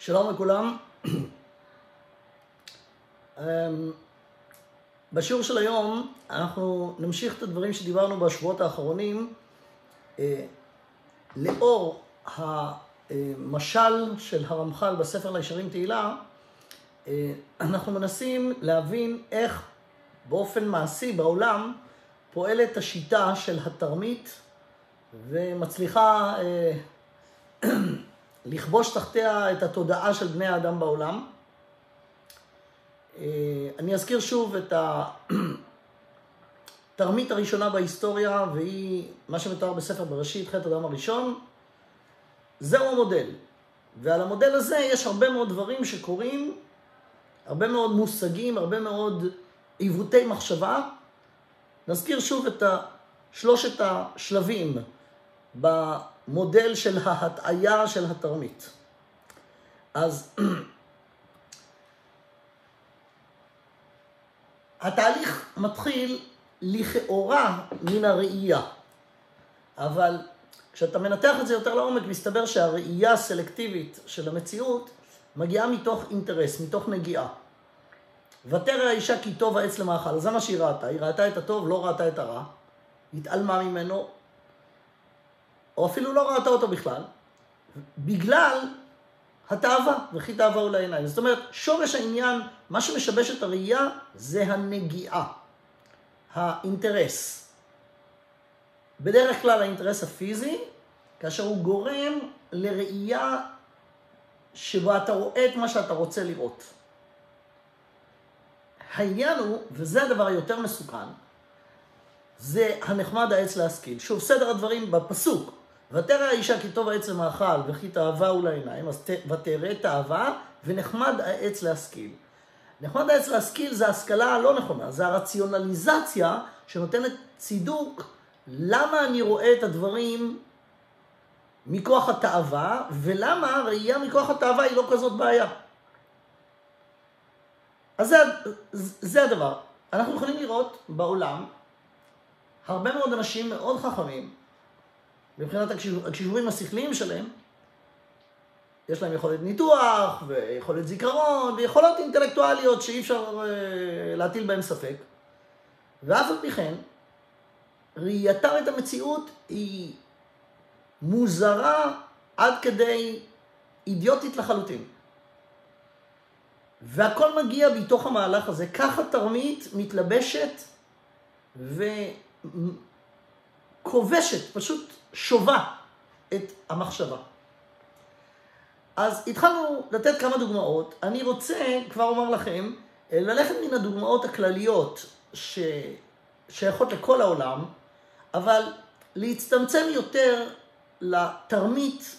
שלום לכולם. אמ, בשיעור של היום אנחנו נמשיך את הדברים שדיברנו בשבועות האחרונים אה, לאור המשל של הרמח"ל בספר לישרים תהילה, אה, אנחנו מנסים להבין איך באופן מעשי בעולם פועלת השיטה של התרמית ומצליחה אה, לכבוש תחתיה את התודעה של בני האדם בעולם. אה, אני אזכיר שוב את התרמית הראשונה בהיסטוריה, והיא מה שמתואר בספר בראשית, חטא אדם הראשון. זהו המודל. ועל המודל הזה יש הרבה מאוד דברים שקורים, הרבה מאוד מושגים, הרבה מאוד עיוותי מחשבה. נזכיר שוב את שלושת השלבים במודל של ההטעיה של התרמית. אז התהליך מתחיל לכאורה מן הראייה, אבל כשאתה מנתח את זה יותר לעומק, מסתבר שהראייה הסלקטיבית של המציאות מגיעה מתוך אינטרס, מתוך נגיעה. ותרא האישה כי טוב העץ למאכל, זה מה שהיא ראתה, היא ראתה את הטוב, לא ראתה את הרע, התעלמה ממנו, או אפילו לא ראתה אותו בכלל, בגלל התאווה, וכי תאווה הוא לעיניים. זאת אומרת, שורש העניין, מה שמשבש את הראייה, זה הנגיעה, האינטרס. בדרך כלל האינטרס הפיזי, כאשר הוא גורם לראייה שבה אתה רואה את מה שאתה רוצה לראות. העניין הוא, וזה הדבר היותר מסוכן, זה הנחמד העץ להשכיל. שוב, סדר הדברים בפסוק. ותרא האישה כי טוב העץ למאכל וכי תאווה הוא לעיניים, אז ותרא תאווה ונחמד העץ להשכיל. נחמד העץ להשכיל זה השכלה הלא נכונה, זה הרציונליזציה שנותנת צידוק למה אני רואה את הדברים מכוח התאווה, ולמה הראייה מכוח התאווה היא לא כזאת בעיה. אז זה, זה הדבר. אנחנו יכולים לראות בעולם הרבה מאוד אנשים מאוד חכמים, מבחינת הכישורים השכליים שלהם, יש להם יכולת ניתוח, ויכולת זיכרון, ויכולות אינטלקטואליות שאי אפשר אה, להטיל בהם ספק. ואף על פי כן, ראייתם את המציאות היא מוזרה עד כדי אידיוטית לחלוטין. והכל מגיע מתוך המהלך הזה. ככה תרמית מתלבשת וכובשת, פשוט שובה את המחשבה. אז התחלנו לתת כמה דוגמאות. אני רוצה, כבר אומר לכם, ללכת מן הדוגמאות הכלליות ששייכות לכל העולם, אבל להצטמצם יותר לתרמית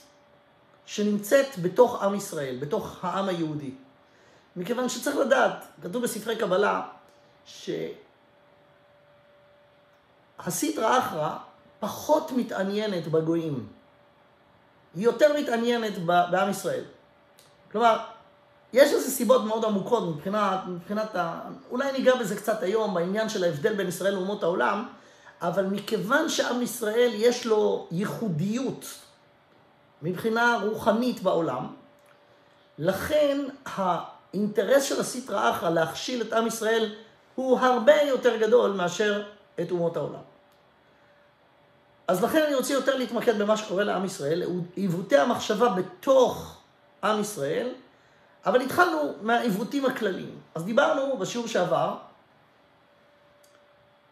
שנמצאת בתוך עם ישראל, בתוך העם היהודי. מכיוון שצריך לדעת, כתוב בספרי קבלה, שהסיטרא אחרא פחות מתעניינת בגויים. היא יותר מתעניינת בעם ישראל. כלומר, יש לזה סיבות מאוד עמוקות מבחינת, מבחינת ה... אולי ניגע בזה קצת היום, בעניין של ההבדל בין ישראל לאומות העולם, אבל מכיוון שעם ישראל יש לו ייחודיות מבחינה רוחנית בעולם, לכן האינטרס של הסיטרא אחרא להכשיל את עם ישראל הוא הרבה יותר גדול מאשר את אומות העולם. אז לכן אני רוצה יותר להתמקד במה שקורה לעם ישראל, עיוותי המחשבה בתוך עם ישראל, אבל התחלנו מהעיוותים הכלליים. אז דיברנו בשיעור שעבר,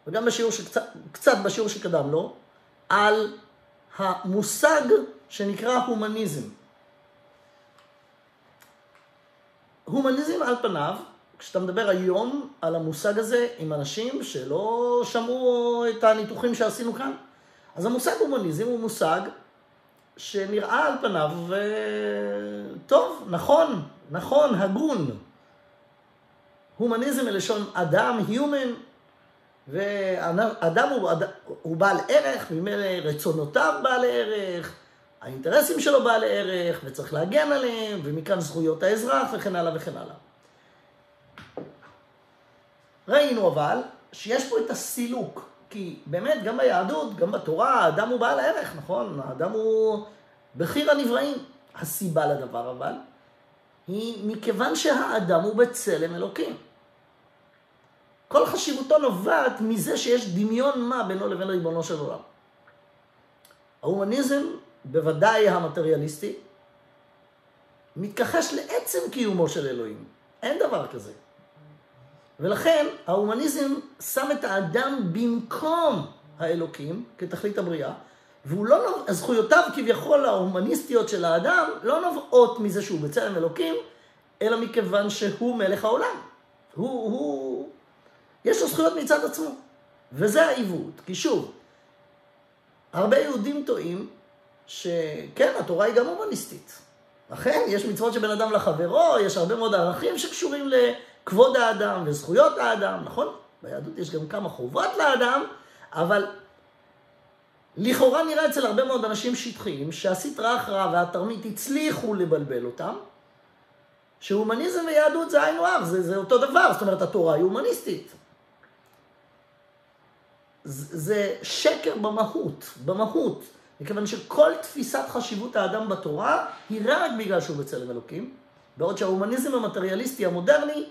וגם בשיעור שקצת, קצת בשיעור שקדם לו, על המושג שנקרא הומניזם. הומניזם על פניו, כשאתה מדבר היום על המושג הזה עם אנשים שלא שמעו את הניתוחים שעשינו כאן, אז המושג הומניזם הוא מושג שנראה על פניו טוב, נכון, נכון, הגון. הומניזם מלשון אדם, human, ואדם הוא, הוא בעל ערך, ממילא רצונותיו בעל ערך, האינטרסים שלו בעל ערך, וצריך להגן עליהם, ומכאן זכויות האזרח, וכן הלאה וכן הלאה. ראינו אבל שיש פה את הסילוק, כי באמת גם ביהדות, גם בתורה, האדם הוא בעל הערך, נכון? האדם הוא בכיר הנבראים. הסיבה לדבר אבל, היא מכיוון שהאדם הוא בצלם אלוקים. כל חשיבותו נובעת מזה שיש דמיון מה בינו לבין ריבונו של עולם. ההומניזם, בוודאי המטריאליסטי, מתכחש לעצם קיומו של אלוהים. אין דבר כזה. ולכן ההומניזם שם את האדם במקום האלוקים כתכלית הבריאה, והוא לא, זכויותיו כביכול ההומניסטיות של האדם לא נובעות מזה שהוא בצלם אלוקים, אלא מכיוון שהוא מלך העולם. הוא, הוא, יש לו זכויות מצד עצמו. וזה העיוות. כי שוב, הרבה יהודים טועים שכן, התורה היא גם הומניסטית. אכן, יש מצוות של בן אדם לחברו, יש הרבה מאוד ערכים שקשורים לכבוד האדם וזכויות האדם, נכון? ביהדות יש גם כמה חובות לאדם, אבל לכאורה נראה אצל הרבה מאוד אנשים שטחיים שהסטרא אחרא והתרמית הצליחו לבלבל אותם, שהומניזם ויהדות זה היינו הך, זה, זה אותו דבר, זאת אומרת התורה היא הומניסטית. זה שקר במהות, במהות. מכיוון שכל תפיסת חשיבות האדם בתורה היא רק בגלל שהוא בצלם אלוקים, בעוד שההומניזם המטריאליסטי המודרני,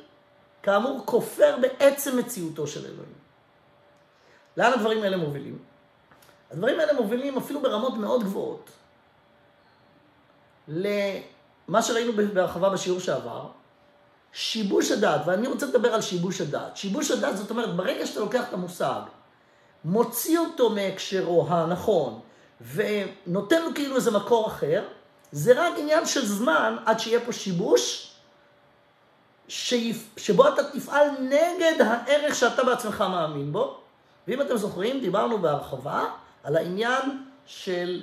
כאמור, כופר בעצם מציאותו של אלוהים. לאן הדברים האלה מובילים? הדברים האלה מובילים אפילו ברמות מאוד גבוהות למה שראינו בהרחבה בשיעור שעבר, שיבוש הדעת, ואני רוצה לדבר על שיבוש הדעת. שיבוש הדעת זאת אומרת, ברגע שאתה לוקח את המושג, מוציא אותו מהקשרו הנכון, ונותן לו כאילו איזה מקור אחר, זה רק עניין של זמן עד שיהיה פה שיבוש. שבו אתה תפעל נגד הערך שאתה בעצמך מאמין בו. ואם אתם זוכרים, דיברנו בהרחבה על העניין של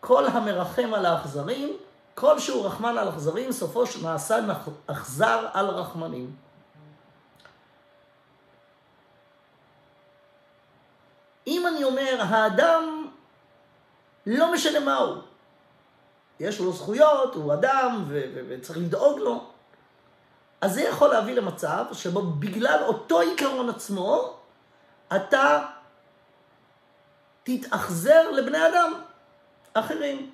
כל המרחם על האכזרים, כל שהוא רחמן על אכזרים, סופו של מעשה אכזר על רחמנים. אם אני אומר, האדם לא משנה מה הוא. יש לו זכויות, הוא אדם וצריך לדאוג לו. אז זה יכול להביא למצב שבו בגלל אותו עיקרון עצמו, אתה תתאכזר לבני אדם אחרים.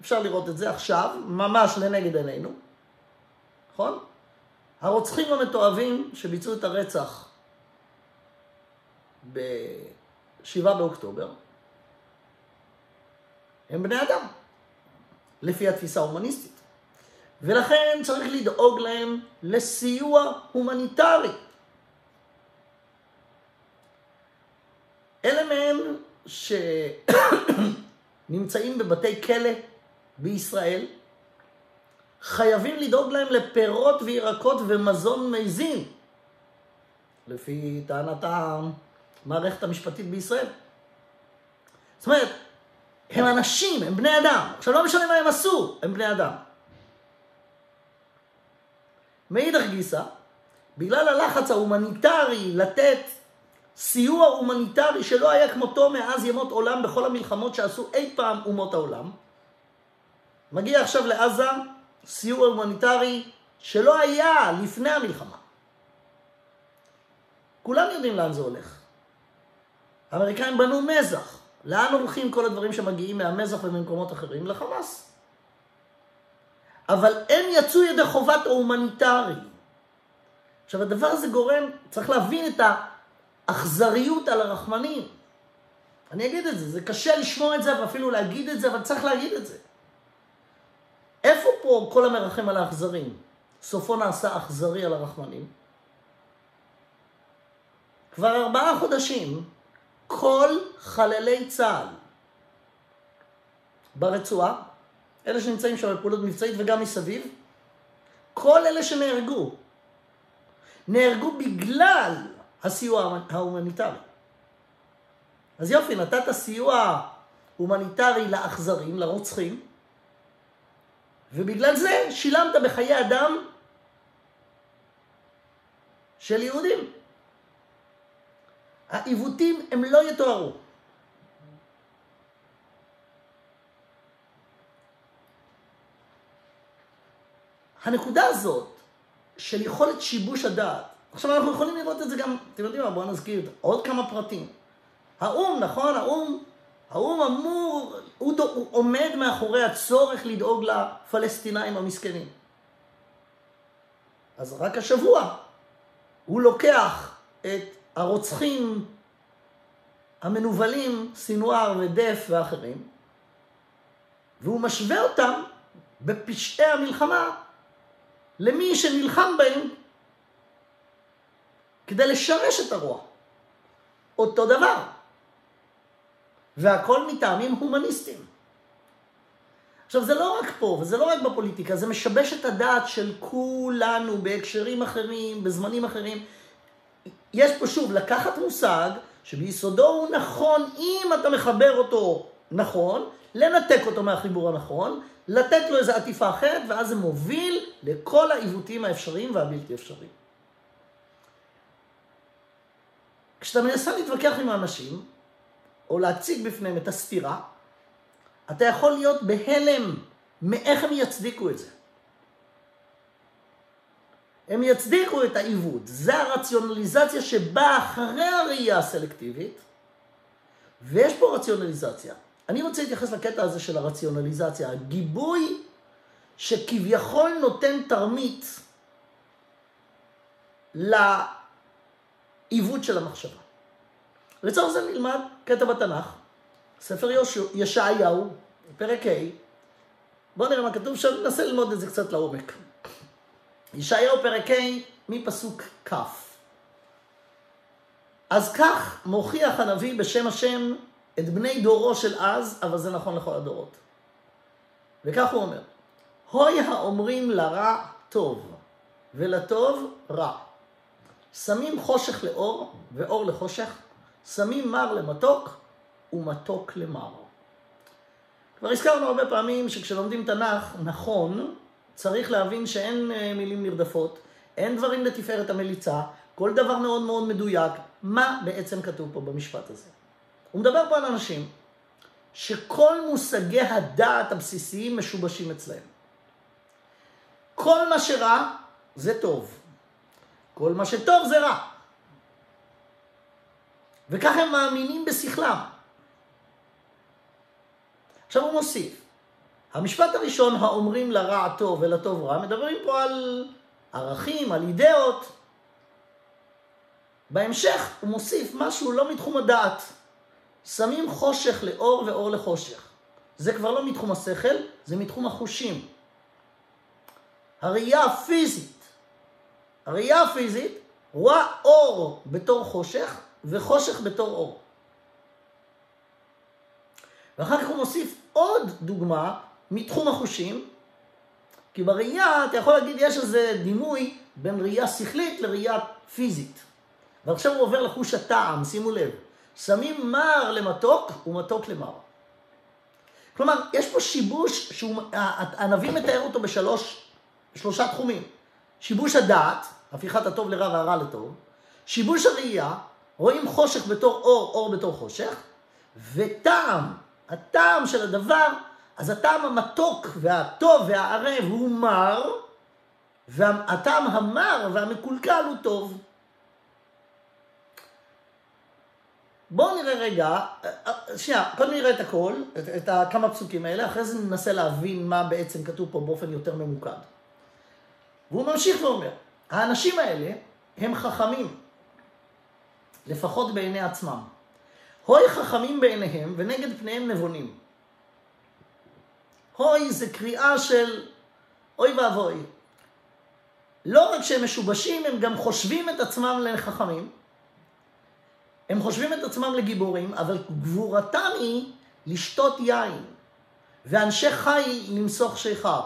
אפשר לראות את זה עכשיו, ממש לנגד עינינו, נכון? הרוצחים המתועבים שביצעו את הרצח ב-7 באוקטובר, הם בני אדם, לפי התפיסה ההומניסטית. ולכן צריך לדאוג להם לסיוע הומניטרי. אלה מהם שנמצאים בבתי כלא בישראל, חייבים לדאוג להם לפירות וירקות ומזון מזין, לפי טענת המערכת המשפטית בישראל. זאת אומרת, הם אנשים, הם בני אדם. עכשיו לא משנה מה הם עשו, הם בני אדם. מאידך גיסא, בגלל הלחץ ההומניטרי לתת סיוע הומניטרי שלא היה כמותו מאז ימות עולם בכל המלחמות שעשו אי פעם אומות העולם, מגיע עכשיו לעזה סיוע הומניטרי שלא היה לפני המלחמה. כולם יודעים לאן זה הולך. האמריקאים בנו מזח. לאן הולכים כל הדברים שמגיעים מהמזח וממקומות אחרים? לחמאס. אבל הם יצאו ידי חובת ההומניטרי. עכשיו הדבר הזה גורם, צריך להבין את האכזריות על הרחמנים. אני אגיד את זה, זה קשה לשמוע את זה ואפילו להגיד את זה, אבל צריך להגיד את זה. איפה פה כל המרחם על האכזרים? סופו נעשה אכזרי על הרחמנים. כבר ארבעה חודשים כל חללי צה"ל ברצועה, אלה שנמצאים שם בפעולות מבצעית וגם מסביב, כל אלה שנהרגו, נהרגו בגלל הסיוע ההומניטרי. אז יופי, נתת סיוע הומניטרי לאכזרים, לרוצחים, ובגלל זה שילמת בחיי אדם של יהודים. העיוותים הם לא יתוארו. הנקודה הזאת של יכולת שיבוש הדעת, עכשיו אנחנו יכולים לראות את זה גם, אתם יודעים מה, בואו נזכיר עוד כמה פרטים. האו"ם, נכון, האו"ם, האו"ם אמור, הוא, הוא עומד מאחורי הצורך לדאוג לפלסטינאים המסכנים. אז רק השבוע הוא לוקח את הרוצחים המנוולים, סינואר ודף ואחרים, והוא משווה אותם בפשעי המלחמה למי שנלחם בהם כדי לשרש את הרוע. אותו דבר. והכל מטעמים הומניסטיים. עכשיו, זה לא רק פה, וזה לא רק בפוליטיקה, זה משבש את הדעת של כולנו בהקשרים אחרים, בזמנים אחרים. יש פה שוב לקחת מושג שביסודו הוא נכון אם אתה מחבר אותו נכון, לנתק אותו מהחיבור הנכון, לתת לו איזו עטיפה אחרת, ואז זה מוביל לכל העיוותים האפשריים והבלתי אפשריים. כשאתה מנסה להתווכח עם האנשים, או להציג בפניהם את הסתירה, אתה יכול להיות בהלם מאיך הם יצדיקו את זה. הם יצדיקו את העיוות. זה הרציונליזציה שבאה אחרי הראייה הסלקטיבית, ויש פה רציונליזציה. אני רוצה להתייחס לקטע הזה של הרציונליזציה, הגיבוי שכביכול נותן תרמית לעיוות של המחשבה. לצורך זה נלמד קטע בתנ"ך, ספר יושע, ישעיהו, פרק ה', בואו נראה מה כתוב שם, ננסה ללמוד את זה קצת לעומק. ישעיהו פרק ה', מפסוק כ'. אז כך מוכיח הנביא בשם השם את בני דורו של אז, אבל זה נכון לכל הדורות. וכך הוא אומר, הוי האומרים לרע טוב, ולטוב רע. שמים חושך לאור, ואור לחושך, שמים מר למתוק, ומתוק למר. כבר הזכרנו הרבה פעמים שכשלומדים תנ"ך, נכון, צריך להבין שאין אה, מילים נרדפות, אין דברים לתפארת המליצה, כל דבר מאוד מאוד מדויק. מה בעצם כתוב פה במשפט הזה? הוא מדבר פה על אנשים שכל מושגי הדעת הבסיסיים משובשים אצלהם. כל מה שרע זה טוב. כל מה שטוב זה רע. וכך הם מאמינים בשכלם. עכשיו הוא מוסיף, המשפט הראשון, האומרים לרע טוב ולטוב רע, מדברים פה על ערכים, על אידאות. בהמשך הוא מוסיף משהו לא מתחום הדעת. שמים חושך לאור ואור לחושך. זה כבר לא מתחום השכל, זה מתחום החושים. הראייה הפיזית, הראייה הפיזית רואה אור בתור חושך וחושך בתור אור. ואחר כך הוא מוסיף עוד דוגמה מתחום החושים, כי בראייה אתה יכול להגיד יש איזה דימוי בין ראייה שכלית לראייה פיזית. ועכשיו הוא עובר לחוש הטעם, שימו לב. שמים מר למתוק ומתוק למר. כלומר, יש פה שיבוש שהנביא מתאר אותו בשלוש, בשלושה תחומים. שיבוש הדעת, הפיכת הטוב לרע והרע לטוב, שיבוש הראייה, רואים חושך בתור אור, אור בתור חושך, וטעם, הטעם של הדבר, אז הטעם המתוק והטוב והערב הוא מר, והטעם המר והמקולקל הוא טוב. בואו נראה רגע, שנייה, קודם נראה את הכל, את, את כמה פסוקים האלה, אחרי זה ננסה להבין מה בעצם כתוב פה באופן יותר ממוקד. והוא ממשיך ואומר, האנשים האלה הם חכמים, לפחות בעיני עצמם. הוי חכמים בעיניהם ונגד פניהם נבונים. הוי זה קריאה של אוי ואבוי. לא רק שהם משובשים, הם גם חושבים את עצמם לחכמים. הם חושבים את עצמם לגיבורים, אבל גבורתם היא לשתות יין, ואנשי חי למסוך שיכר.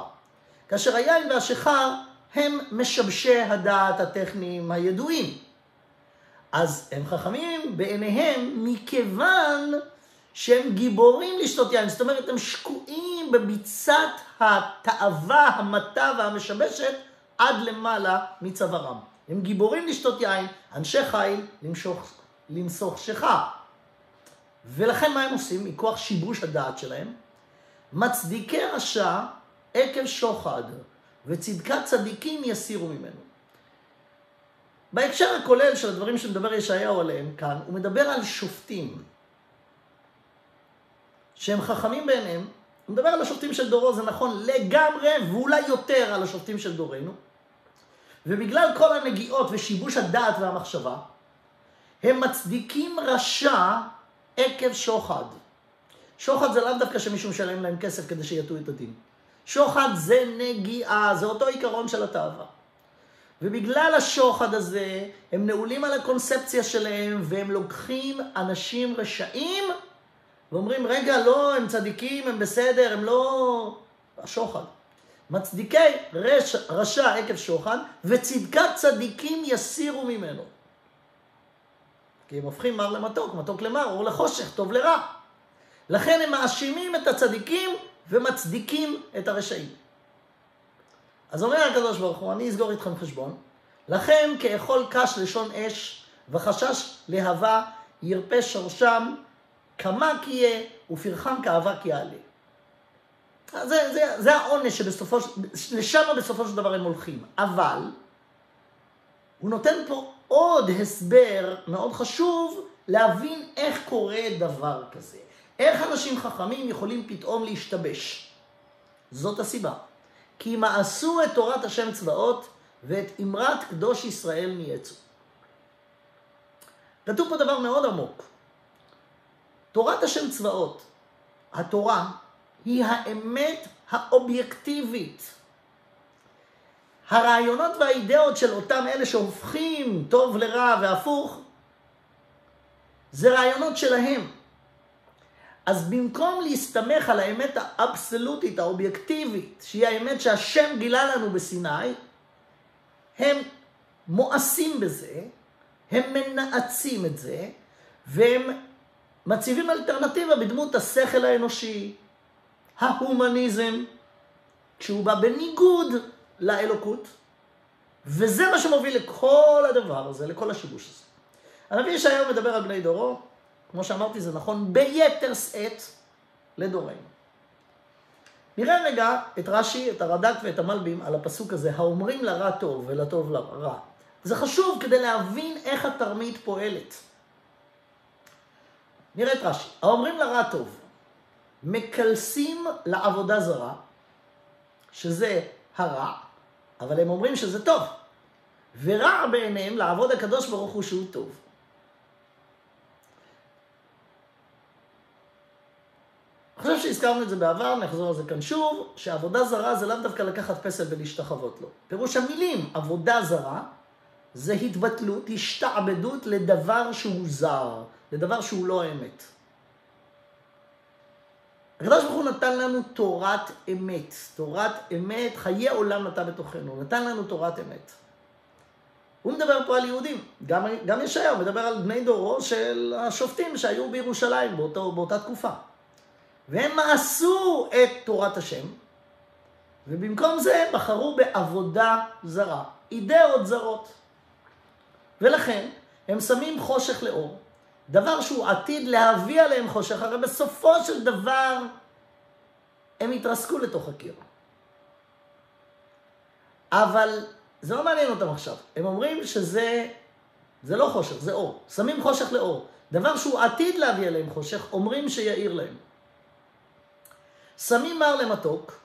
כאשר היין והשיכר הם משבשי הדעת הטכניים הידועים. אז הם חכמים בעיניהם מכיוון שהם גיבורים לשתות יין. זאת אומרת, הם שקועים בביצת התאווה, המטה והמשבשת עד למעלה מצווארם. הם גיבורים לשתות יין, אנשי חיל למשוך, למסוך שיכה. ולכן מה הם עושים? מכוח שיבוש הדעת שלהם, מצדיקי רשע עקב שוחד, וצדקת צדיקים יסירו ממנו. בהקשר הכולל של הדברים שמדבר ישעיהו עליהם כאן, הוא מדבר על שופטים שהם חכמים בעיניהם. הוא מדבר על השופטים של דורו, זה נכון לגמרי, ואולי יותר על השופטים של דורנו. ובגלל כל הנגיעות ושיבוש הדעת והמחשבה, הם מצדיקים רשע עקב שוחד. שוחד זה לאו דווקא שמישהו משלם להם כסף כדי שיטו את הדין. שוחד זה נגיעה, זה אותו עיקרון של התאווה. ובגלל השוחד הזה, הם נעולים על הקונספציה שלהם, והם לוקחים אנשים רשעים, ואומרים, רגע, לא, הם צדיקים, הם בסדר, הם לא... השוחד. מצדיקי רש, רשע עקב שוחד, וצדקת צדיקים יסירו ממנו. כי הם הופכים מר למתוק, מתוק למר, אור לחושך, טוב לרע. לכן הם מאשימים את הצדיקים ומצדיקים את הרשעים. אז אומר הקדוש ברוך הוא, אני אסגור איתכם חשבון, לכן כאכול קש לשון אש וחשש להבה ירפה שורשם כמה כי יהיה ופרחם כאבק יעלה. זה, זה, זה העונש שבסופו, לשם בסופו של דבר הם הולכים. אבל הוא נותן פה עוד הסבר מאוד חשוב להבין איך קורה דבר כזה. איך אנשים חכמים יכולים פתאום להשתבש? זאת הסיבה. כי מעשו את תורת השם צבאות ואת אמרת קדוש ישראל נייצו. כתוב פה דבר מאוד עמוק. תורת השם צבאות, התורה, היא האמת האובייקטיבית. הרעיונות והאידאות של אותם אלה שהופכים טוב לרע והפוך, זה רעיונות שלהם. אז במקום להסתמך על האמת האבסולוטית, האובייקטיבית, שהיא האמת שהשם גילה לנו בסיני, הם מואסים בזה, הם מנאצים את זה, והם מציבים אלטרנטיבה בדמות השכל האנושי, ההומניזם, כשהוא בא בניגוד לאלוקות, וזה מה שמוביל לכל הדבר הזה, לכל השיבוש הזה. הנביא ישעיהו מדבר על בני דורו, כמו שאמרתי, זה נכון ביתר שאת לדורנו. נראה רגע את רש"י, את הרד"ק ואת המלבים על הפסוק הזה, האומרים לרע טוב ולטוב לרע. זה חשוב כדי להבין איך התרמית פועלת. נראה את רש"י. האומרים לרע טוב, מקלסים לעבודה זרה, שזה הרע, אבל הם אומרים שזה טוב. ורע בעיניהם לעבוד הקדוש ברוך הוא שהוא טוב. אני חושב שהזכרנו את זה בעבר, נחזור על זה כאן שוב, שעבודה זרה זה לאו דווקא לקחת פסל ולהשתחוות לו. פירוש המילים עבודה זרה זה התבטלות, השתעבדות לדבר שהוא זר, לדבר שהוא לא אמת. הקדוש ברוך הוא נתן לנו תורת אמת, תורת אמת, חיי עולם נתן בתוכנו, נתן לנו תורת אמת. הוא מדבר פה על יהודים, גם, גם ישעיהו מדבר על בני דורו של השופטים שהיו בירושלים באותו, באותה תקופה. והם מעשו את תורת השם, ובמקום זה בחרו בעבודה זרה, אידאות זרות. ולכן הם שמים חושך לאור, דבר שהוא עתיד להביא עליהם חושך, הרי בסופו של דבר הם יתרסקו לתוך הקיר. אבל זה לא מעניין אותם עכשיו. הם אומרים שזה זה לא חושך, זה אור. שמים חושך לאור. דבר שהוא עתיד להביא עליהם חושך, אומרים שיאיר להם. שמים מר למתוק,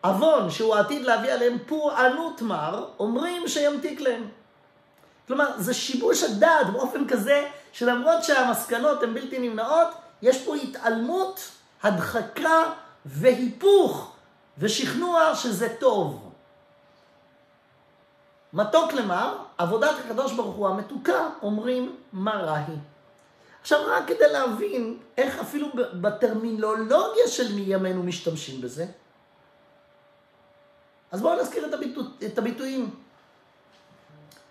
עוון שהוא עתיד להביא עליהם פורענות מר, אומרים שימתיק להם. כלומר, זה שיבוש הדעת באופן כזה שלמרות שהמסקנות הן בלתי נמנעות, יש פה התעלמות, הדחקה והיפוך ושכנוע שזה טוב. מתוק למר, עבודת הקדוש ברוך הוא המתוקה, אומרים מה רע היא. עכשיו, רק כדי להבין איך אפילו בטרמינולוגיה של מימינו משתמשים בזה, אז בואו נזכיר את, הביטו, את הביטויים.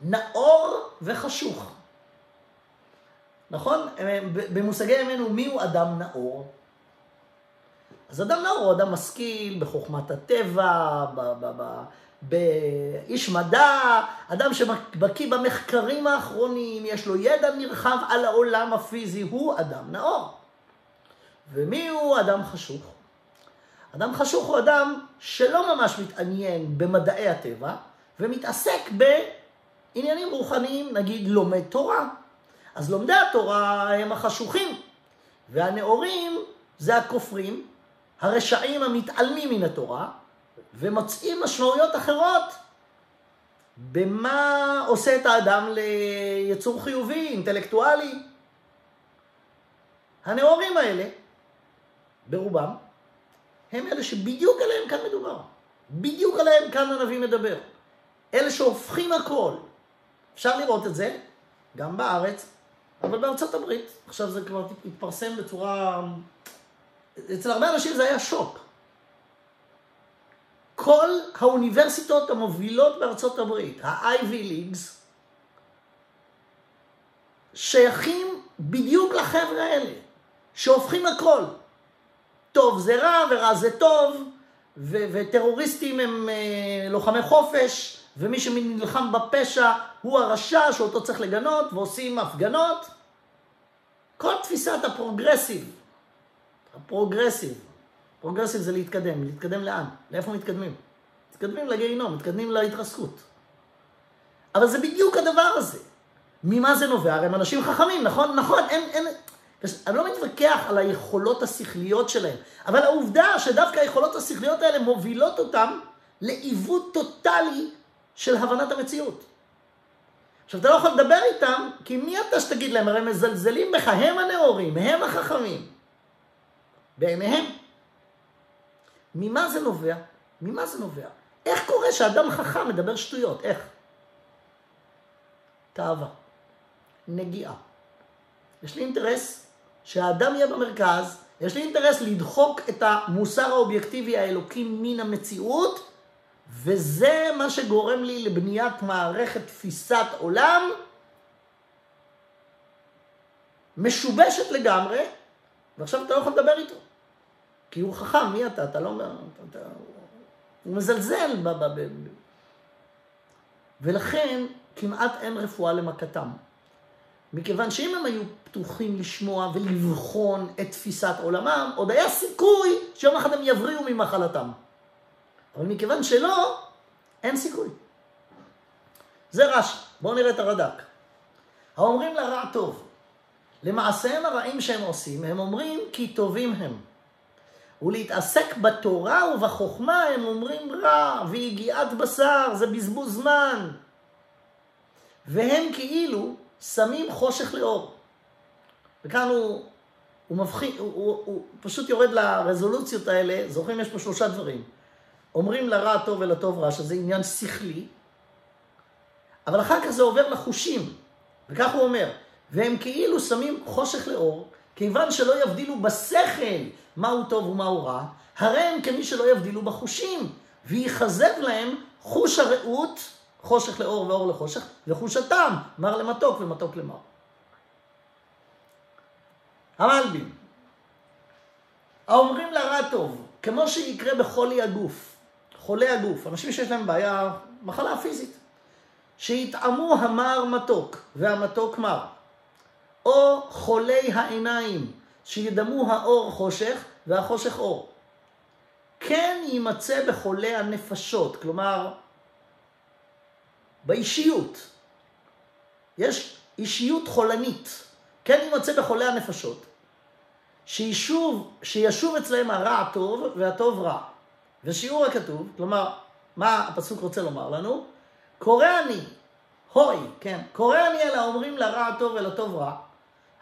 נאור וחשוך. נכון? במושגי ימינו, מי הוא אדם נאור? אז אדם נאור הוא אדם משכיל בחוכמת הטבע, ב- ב- ב- באיש מדע, אדם שבקיא במחקרים האחרונים, יש לו ידע נרחב על העולם הפיזי, הוא אדם נאור. ומי הוא אדם חשוך? אדם חשוך הוא אדם שלא ממש מתעניין במדעי הטבע, ומתעסק בעניינים רוחניים, נגיד לומד תורה. אז לומדי התורה הם החשוכים, והנאורים זה הכופרים, הרשעים המתעלמים מן התורה, ומוצאים משמעויות אחרות במה עושה את האדם ליצור חיובי, אינטלקטואלי. הנאורים האלה, ברובם, הם אלה שבדיוק עליהם כאן מדובר. בדיוק עליהם כאן הנביא מדבר. אלה שהופכים הכל. אפשר לראות את זה גם בארץ, אבל בארצות הברית, עכשיו זה כבר התפרסם בצורה... אצל הרבה אנשים זה היה שוק. כל האוניברסיטות המובילות בארצות הברית, ה-Ivy Leagues, שייכים בדיוק לחבר'ה האלה, שהופכים הכל. טוב זה רע ורע זה טוב, וטרוריסטים הם אה, לוחמי חופש, ומי שנלחם בפשע הוא הרשע שאותו צריך לגנות, ועושים הפגנות. כל תפיסת ה progressive, ה progressive, progressive זה להתקדם, להתקדם לאן? לאיפה מתקדמים? מתקדמים לגיהינום, מתקדמים להתרסקות. אבל זה בדיוק הדבר הזה. ממה זה נובע? הרי הם אנשים חכמים, נכון? נכון, אין, אין... אני לא מתווכח על היכולות השכליות שלהם, אבל העובדה שדווקא היכולות השכליות האלה מובילות אותם לעיוות טוטאלי של הבנת המציאות. עכשיו, אתה לא יכול לדבר איתם, כי מי אתה שתגיד להם? הרי מזלזלים בך, הם הנאורים, הם החכמים. בעיניהם. ממה זה נובע? ממה זה נובע? איך קורה שאדם חכם מדבר שטויות? איך? תאווה, נגיעה. יש לי אינטרס שהאדם יהיה במרכז, יש לי אינטרס לדחוק את המוסר האובייקטיבי האלוקי מן המציאות, וזה מה שגורם לי לבניית מערכת תפיסת עולם משובשת לגמרי, ועכשיו אתה לא יכול לדבר איתו. כי הוא חכם, מי אתה? אתה לא... אומר, אתה, הוא מזלזל ב... ב, ב ולכן כמעט אין רפואה למכתם. מכיוון שאם הם היו פתוחים לשמוע ולבחון את תפיסת עולמם, עוד היה סיכוי שיום אחד הם יבריאו ממחלתם. אבל מכיוון שלא, אין סיכוי. זה רש"י. בואו נראה את הרד"ק. האומרים לרע טוב. למעשיהם הרעים שהם עושים, הם אומרים כי טובים הם. ולהתעסק בתורה ובחוכמה הם אומרים רע, ויגיעת בשר, זה בזבוז זמן. והם כאילו שמים חושך לאור. וכאן הוא, הוא מבחין, הוא, הוא, הוא פשוט יורד לרזולוציות האלה, זוכרים? יש פה שלושה דברים. אומרים לרע טוב ולטוב רע, שזה עניין שכלי, אבל אחר כך זה עובר לחושים, וכך הוא אומר, והם כאילו שמים חושך לאור, כיוון שלא יבדילו בשכל מהו טוב ומהו רע, הרי הם כמי שלא יבדילו בחושים, ויכזב להם חוש הרעות, חושך לאור ואור לחושך, וחוש הטעם, מר למתוק ומתוק למר. המלבים, האומרים לרע טוב, כמו שיקרה בחולי הגוף, חולי הגוף, אנשים שיש להם בעיה, מחלה פיזית, שיטעמו המר מתוק והמתוק מר, או חולי העיניים, שידמו האור חושך והחושך אור. כן יימצא בחולי הנפשות, כלומר, באישיות. יש אישיות חולנית, כן יימצא בחולי הנפשות, שישוב, שישוב אצלהם הרע טוב והטוב רע. ושיעור הכתוב, כלומר, מה הפסוק רוצה לומר לנו? קורא אני, הוי, כן, קורא אני אל האומרים לרע טוב ולטוב רע,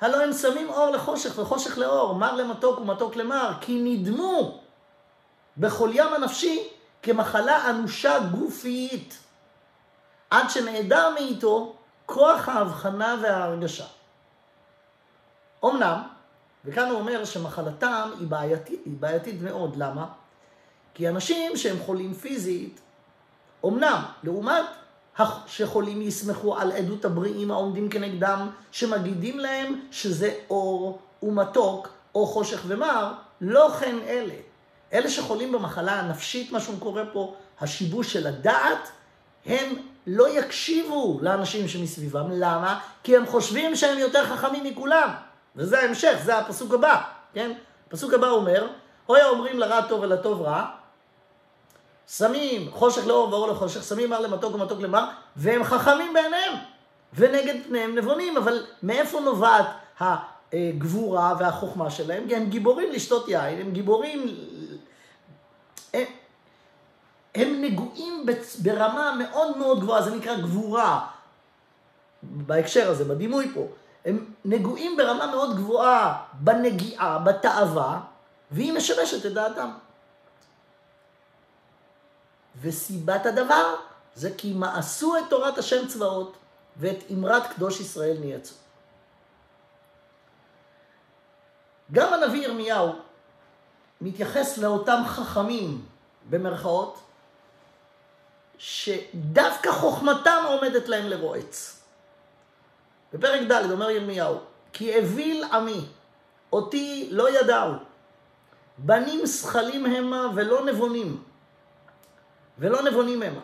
הלא הם שמים אור לחושך וחושך לאור, מר למתוק ומתוק למר, כי נדמו בחוליים הנפשי כמחלה אנושה גופית, עד שנעדר מאיתו כוח ההבחנה וההרגשה. אמנם, וכאן הוא אומר שמחלתם היא בעייתית, היא בעייתית מאוד, למה? כי אנשים שהם חולים פיזית, אמנם, לעומת שחולים יסמכו על עדות הבריאים העומדים כנגדם, שמגידים להם שזה אור ומתוק, או חושך ומר, לא כן אלה. אלה שחולים במחלה הנפשית, מה שקורה פה, השיבוש של הדעת, הם לא יקשיבו לאנשים שמסביבם. למה? כי הם חושבים שהם יותר חכמים מכולם. וזה ההמשך, זה הפסוק הבא, כן? הפסוק הבא אומר, אוי האומרים לרע טוב ולטוב רע, שמים חושך לאור ואור לחושך, שמים מר למתוק ומתוק למר, והם חכמים בעיניהם, ונגד פניהם נבונים, אבל מאיפה נובעת הגבורה והחוכמה שלהם? כי הם גיבורים לשתות יין, הם גיבורים... הם, הם נגועים ברמה מאוד מאוד גבוהה, זה נקרא גבורה. בהקשר הזה, בדימוי פה. הם נגועים ברמה מאוד גבוהה בנגיעה, בתאווה, והיא משמשת את דעתם. וסיבת הדבר זה כי מעשו את תורת השם צבאות ואת אמרת קדוש ישראל נייצו. גם הנביא ירמיהו מתייחס לאותם חכמים, במרכאות, שדווקא חוכמתם עומדת להם לרועץ. בפרק ד' אומר ירמיהו, כי אוויל עמי, אותי לא ידעו, בנים שכלים המה ולא נבונים, ולא נבונים המה.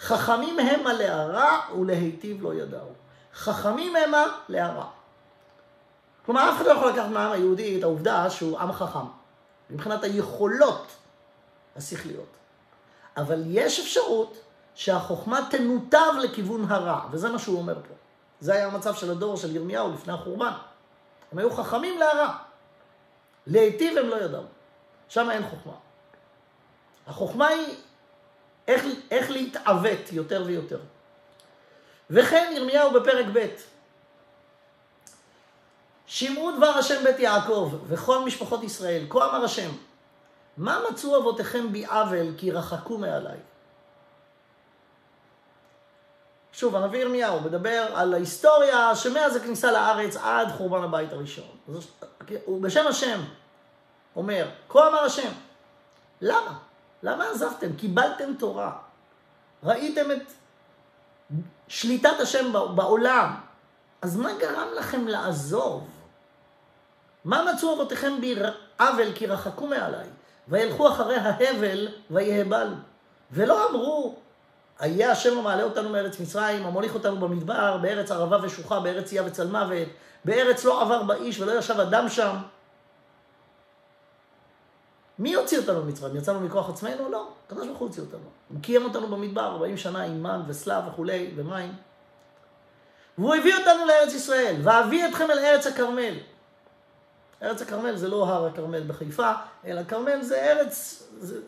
חכמים המה להרע ולהיטיב לא ידעו. חכמים המה להרע. כלומר, אף אחד לא יכול לקחת מהעם היהודי את העובדה שהוא עם חכם, מבחינת היכולות השכליות. אבל יש אפשרות שהחוכמה תנותב לכיוון הרע, וזה מה שהוא אומר פה. זה היה המצב של הדור של ירמיהו לפני החורבן. הם היו חכמים להרע. להיטיב הם לא ידעו. שם אין חוכמה. החוכמה היא איך, איך להתעוות יותר ויותר. וכן ירמיהו בפרק ב' שמעו דבר השם בית יעקב וכל משפחות ישראל, כה אמר השם, מה מצאו אבותיכם בי עוול כי רחקו מעליי? שוב, הנביא ירמיהו מדבר על ההיסטוריה שמאז הכניסה לארץ עד חורבן הבית הראשון. הוא בשם השם אומר, כה אמר השם. למה? למה עזבתם? קיבלתם תורה. ראיתם את שליטת השם בעולם. אז מה גרם לכם לעזוב? מה מצאו אבותיכם בי עוול כי רחקו מעליי? וילכו אחרי ההבל ויהבלו. ולא אמרו, היה השם המעלה אותנו מארץ מצרים, המוליך אותנו במדבר, בארץ ערבה ושוחה, בארץ צייה וצל מוות, בארץ לא עבר באיש ולא ישב אדם שם. מי הוציא אותנו ממצרים? יצאנו מכוח עצמנו? לא, הקדוש ברוך הוא הוציא אותנו. הוא קיים אותנו במדבר 40 שנה עם מן וסלב וכולי, ומים. והוא הביא אותנו לארץ ישראל, ואביא אתכם אל ארץ הכרמל. ארץ הכרמל זה לא הר הכרמל בחיפה, אלא כרמל זה ארץ, זה...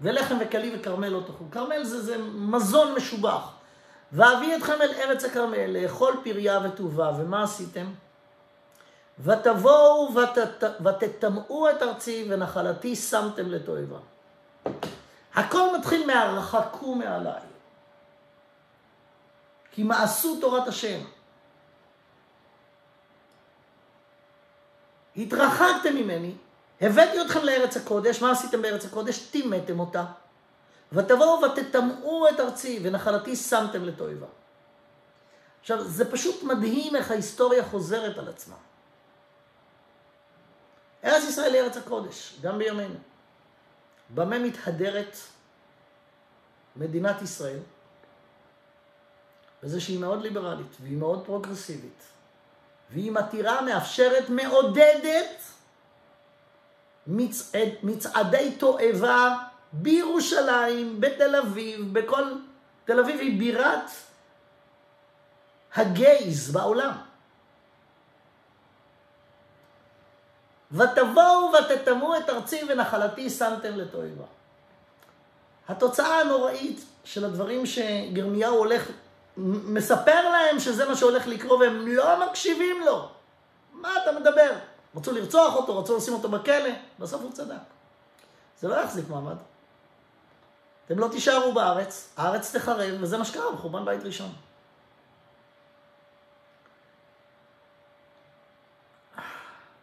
ולחם וקלי וכרמל לא תאכלו. כרמל זה, זה מזון משובח. ואביא אתכם אל ארץ הכרמל, לאכול פריה וטובה, ומה עשיתם? ותבואו ות, ותטמאו את ארצי ונחלתי שמתם לתועבה. הכל מתחיל מהרחקו מעליי. כי מעשו תורת השם. התרחקתם ממני, הבאתי אתכם לארץ הקודש, מה עשיתם בארץ הקודש? טימאתם אותה. ותבואו ותטמאו את ארצי, ונחלתי שמתם לתועבה. עכשיו, זה פשוט מדהים איך ההיסטוריה חוזרת על עצמה. ארץ ישראל היא ארץ הקודש, גם בימינו. במה מתהדרת מדינת ישראל? בזה שהיא מאוד ליברלית, והיא מאוד פרוגרסיבית, והיא מתירה, מאפשרת, מעודדת מצעד, מצעדי תועבה בירושלים, בתל אביב, בכל... תל אביב היא בירת הגייז בעולם. ותבואו ותטמאו את ארצי ונחלתי שמתם לתועבה. התוצאה הנוראית של הדברים שגרמיהו הולך, מספר להם שזה מה שהולך לקרות והם לא מקשיבים לו. מה אתה מדבר? רצו לרצוח אותו, רצו לשים אותו בכלא, בסוף הוא צדק. זה לא יחזיק מעמד. אתם לא תישארו בארץ, הארץ תחרב, וזה מה שקרה בחורבן בית ראשון.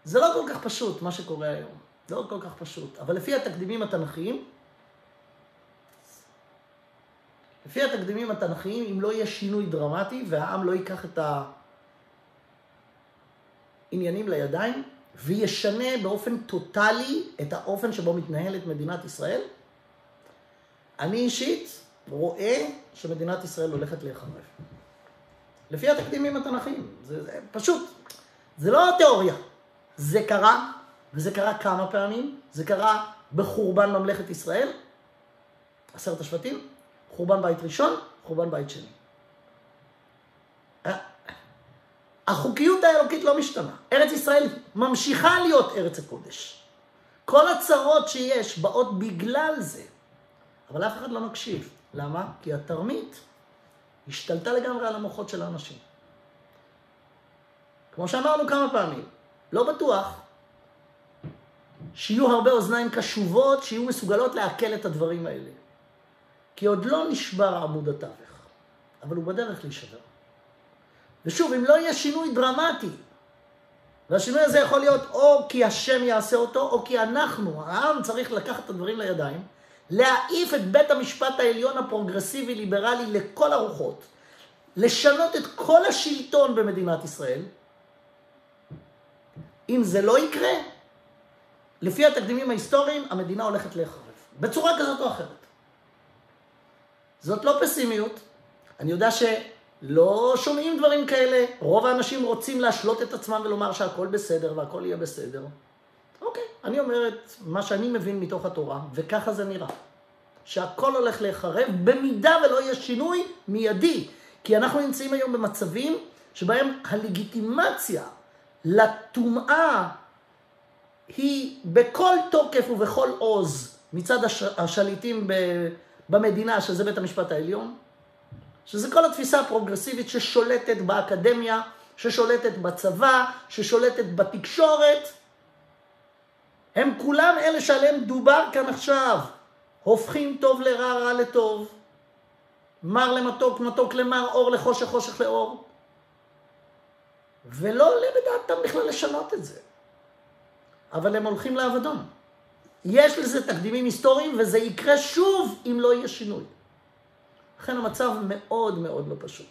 זה לא כל כך פשוט, מה שקורה היום. לא כל כך פשוט. אבל לפי התקדימים התנכיים, לפי התקדימים התנכיים, אם לא יהיה שינוי דרמטי והעם לא ייקח את העניינים לידיים וישנה באופן טוטאלי את האופן שבו מתנהלת מדינת ישראל, אני אישית רואה שמדינת ישראל הולכת להיחרב. לפי התקדימים התנכיים. זה, זה פשוט, זה לא תיאוריה. זה קרה, וזה קרה כמה פעמים. זה קרה בחורבן ממלכת ישראל, עשרת השבטים, חורבן בית ראשון, חורבן בית שני. החוקיות האלוקית לא משתנה. ארץ ישראל ממשיכה להיות ארץ הקודש. כל הצרות שיש באות בגלל זה. אבל אף אחד לא מקשיב. למה? כי התרמית השתלטה לגמרי על המוחות של האנשים. כמו שאמרנו כמה פעמים, לא בטוח שיהיו הרבה אוזניים קשובות שיהיו מסוגלות לעכל את הדברים האלה. כי עוד לא נשבר עמוד התווך, אבל הוא בדרך להישבר. ושוב, אם לא יהיה שינוי דרמטי, והשינוי הזה יכול להיות או כי השם יעשה אותו, או כי אנחנו, העם צריך לקחת את הדברים לידיים, להעיף את בית המשפט העליון הפרוגרסיבי-ליברלי לכל הרוחות, לשנות את כל השלטון במדינת ישראל. אם זה לא יקרה, לפי התקדימים ההיסטוריים, המדינה הולכת להיחרב. בצורה כזאת או אחרת. זאת לא פסימיות. אני יודע שלא שומעים דברים כאלה. רוב האנשים רוצים להשלות את עצמם ולומר שהכל בסדר והכל יהיה בסדר. אוקיי, אני אומרת מה שאני מבין מתוך התורה, וככה זה נראה. שהכל הולך להיחרב, במידה ולא יהיה שינוי מיידי. כי אנחנו נמצאים היום במצבים שבהם הלגיטימציה לטומאה היא בכל תוקף ובכל עוז מצד הש... השליטים ב... במדינה, שזה בית המשפט העליון, שזה כל התפיסה הפרוגרסיבית ששולטת באקדמיה, ששולטת בצבא, ששולטת בתקשורת. הם כולם אלה שעליהם דובר כאן עכשיו. הופכים טוב לרע, רע לטוב. מר למתוק, מתוק למר, אור לחושך, חושך לאור. ולא עולה בדעתם בכלל לשנות את זה. אבל הם הולכים לאבדון. יש לזה תקדימים היסטוריים, וזה יקרה שוב אם לא יהיה שינוי. לכן המצב מאוד מאוד לא פשוט.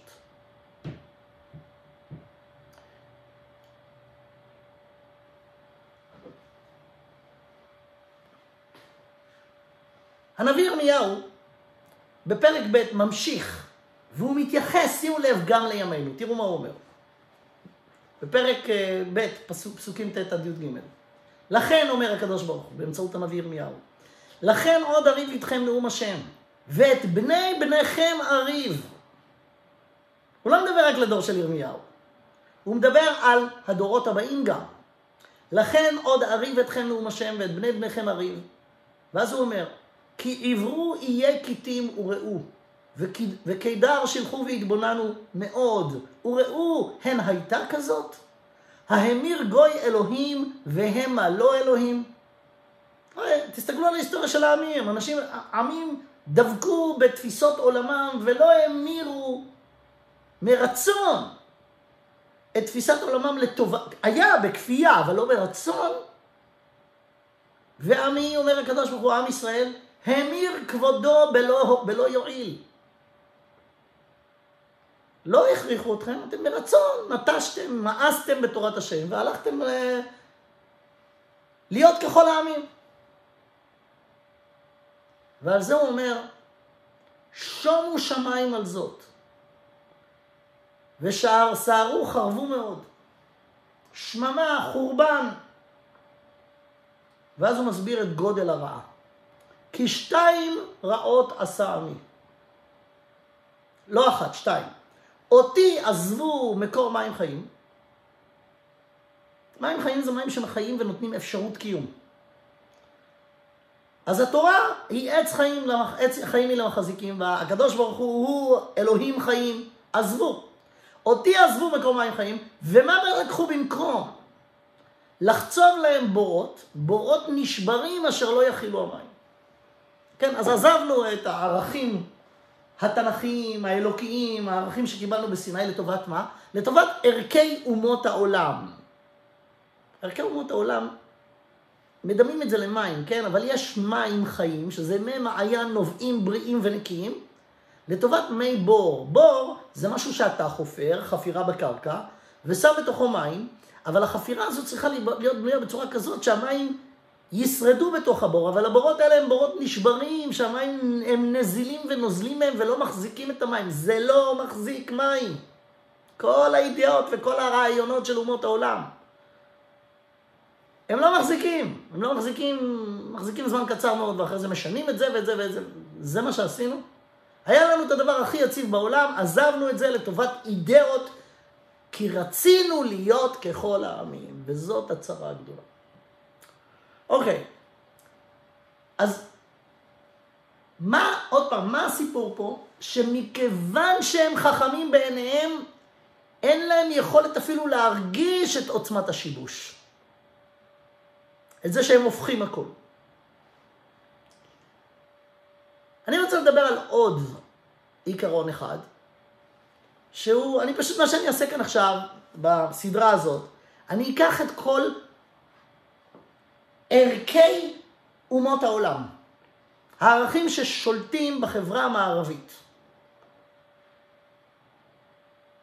הנביא ירמיהו בפרק ב' ממשיך, והוא מתייחס, שימו לב, גם לימינו. תראו מה הוא אומר. בפרק אה, ב', פסוק, פסוקים ט' עד י"ג. לכן אומר הקדוש ברוך הוא, באמצעות הנביא ירמיהו, לכן עוד אריב איתכם נאום השם, ואת בני בניכם אריב. הוא לא מדבר רק לדור של ירמיהו, הוא מדבר על הדורות הבאים גם. לכן עוד אריב אתכם נאום השם ואת בני בניכם אריב. ואז הוא אומר, כי עברו איי כיתים וראו, וקידר שילחו והתבוננו מאוד, וראו, הן הייתה כזאת? ההמיר גוי אלוהים והמה לא אלוהים? תסתכלו על ההיסטוריה של העמים, אנשים, עמים דבקו בתפיסות עולמם ולא המירו מרצון את תפיסת עולמם לטובה, היה בכפייה, אבל לא מרצון. ועמי, אומר הקדוש ברוך הוא, עם ישראל, המיר כבודו בלא, בלא יועיל. לא הכריחו אתכם, אתם מרצון, נטשתם, מאסתם בתורת השם והלכתם ל... להיות ככל העמים. ועל זה הוא אומר, שומו שמיים על זאת. ושער סערו חרבו מאוד. שממה, חורבן. ואז הוא מסביר את גודל הרעה. כי שתיים רעות עשה עמי. לא אחת, שתיים. אותי עזבו מקור מים חיים. מים חיים זה מים שמחיים ונותנים אפשרות קיום. אז התורה היא עץ חיים. עץ חיים היא למחזיקים, והקדוש ברוך הוא הוא אלוהים חיים, עזבו. אותי עזבו מקור מים חיים, ומה לקחו במקום? לחצוב להם בורות, בורות נשברים אשר לא יכילו המים. כן, אז עזבנו את הערכים התנ"כיים, האלוקיים, הערכים שקיבלנו בסיני לטובת מה? לטובת ערכי אומות העולם. ערכי אומות העולם, מדמים את זה למים, כן? אבל יש מים חיים, שזה מי מעיין נובעים בריאים ונקיים, לטובת מי בור. בור זה משהו שאתה חופר, חפירה בקרקע, ושם בתוכו מים, אבל החפירה הזו צריכה להיות בנויה בצורה כזאת שהמים ישרדו בתוך הבור, אבל הבורות האלה הם בורות נשברים, שהמים הם נזילים ונוזלים מהם ולא מחזיקים את המים. זה לא מחזיק מים. כל הידיעות וכל הרעיונות של אומות העולם. הם לא מחזיקים, הם לא מחזיקים, מחזיקים זמן קצר מאוד, ואחרי זה משנים את זה ואת זה ואת זה. זה מה שעשינו. היה לנו את הדבר הכי יציב בעולם, עזבנו את זה לטובת אידאות, כי רצינו להיות ככל העמים, וזאת הצרה הגדולה. אוקיי, אז מה, עוד פעם, מה הסיפור פה? שמכיוון שהם חכמים בעיניהם, אין להם יכולת אפילו להרגיש את עוצמת השיבוש. את זה שהם הופכים הכל. אני רוצה לדבר על עוד עיקרון אחד, שהוא, אני פשוט, מה שאני אעשה כאן עכשיו, בסדרה הזאת, אני אקח את כל ערכי אומות העולם, הערכים ששולטים בחברה המערבית.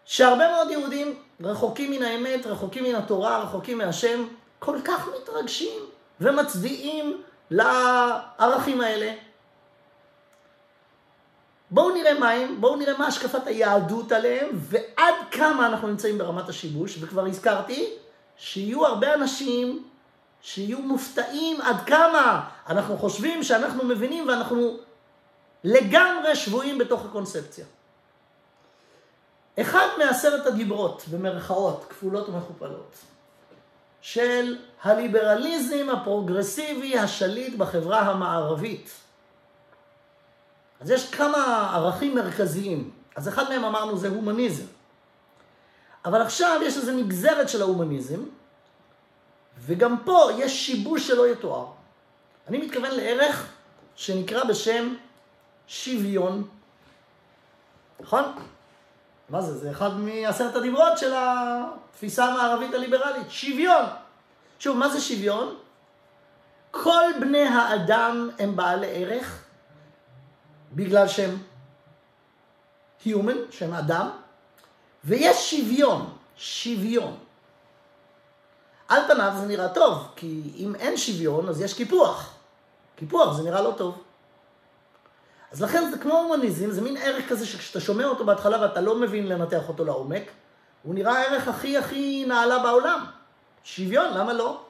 שהרבה מאוד יהודים רחוקים מן האמת, רחוקים מן התורה, רחוקים מהשם, כל כך מתרגשים ומצדיעים לערכים האלה. בואו נראה מה הם, בואו נראה מה השקפת היהדות עליהם, ועד כמה אנחנו נמצאים ברמת השיבוש, וכבר הזכרתי שיהיו הרבה אנשים שיהיו מופתעים עד כמה אנחנו חושבים שאנחנו מבינים ואנחנו לגמרי שבויים בתוך הקונספציה. אחד מעשרת הדיברות, במרכאות, כפולות ומכופלות, של הליברליזם הפרוגרסיבי השליט בחברה המערבית. אז יש כמה ערכים מרכזיים. אז אחד מהם אמרנו זה הומניזם. אבל עכשיו יש איזו נגזרת של ההומניזם, וגם פה יש שיבוש שלא יתואר. אני מתכוון לערך שנקרא בשם שוויון. נכון? מה זה? זה אחד מעשרת הדיברות של התפיסה המערבית הליברלית. שוויון. שוב, מה זה שוויון? כל בני האדם הם בעלי ערך בגלל שהם human, שהם אדם, ויש שוויון, שוויון. על פניו זה נראה טוב, כי אם אין שוויון אז יש קיפוח. קיפוח זה נראה לא טוב. אז לכן זה כמו הומניזם, זה מין ערך כזה שכשאתה שומע אותו בהתחלה ואתה לא מבין לנתח אותו לעומק, הוא נראה הערך הכי הכי נעלה בעולם. שוויון, למה לא?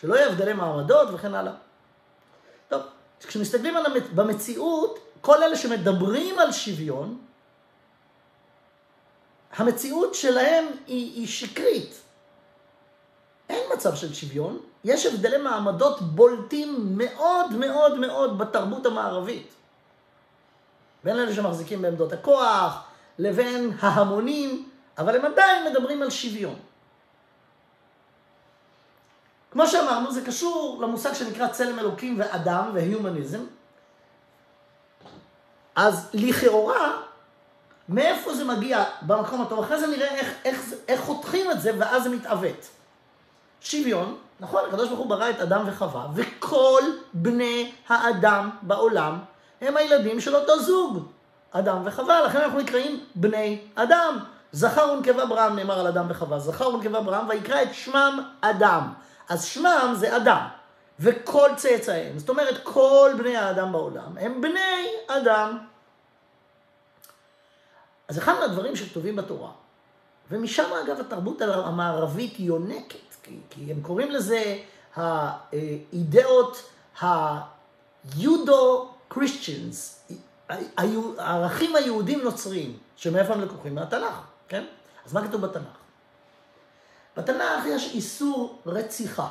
שלא יהיה הבדלי מעמדות וכן הלאה. טוב, כשמסתכלים על המצ... במציאות, כל אלה שמדברים על שוויון, המציאות שלהם היא, היא שקרית. אין מצב של שוויון, יש הבדלי מעמדות בולטים מאוד מאוד מאוד בתרבות המערבית. בין אלה שמחזיקים בעמדות הכוח, לבין ההמונים, אבל הם עדיין מדברים על שוויון. כמו שאמרנו, זה קשור למושג שנקרא צלם אלוקים ואדם והיומניזם. אז לכאורה, מאיפה זה מגיע במקום הטוב? אחרי זה נראה איך, איך, איך חותכים את זה ואז זה מתעוות. שוויון, נכון, הקדוש ברוך הוא ברא את אדם וחווה, וכל בני האדם בעולם הם הילדים של אותו זוג, אדם וחווה, לכן אנחנו נקראים בני אדם. זכר ונקבה ברם נאמר על אדם וחווה, זכר ונקבה ברם ויקרא את שמם אדם. אז שמם זה אדם, וכל צאצאיהם, זאת אומרת כל בני האדם בעולם הם בני אדם. אז אחד מהדברים שכתובים בתורה, ומשם אגב התרבות המערבית יונקת, כי, כי הם קוראים לזה האידאות היודו-קריסטיאנס, הערכים היהודים נוצריים, שמאיפה הם לקוחים? מהתנ"ך, כן? אז מה כתוב בתנ"ך? בתנ"ך יש איסור רציחה.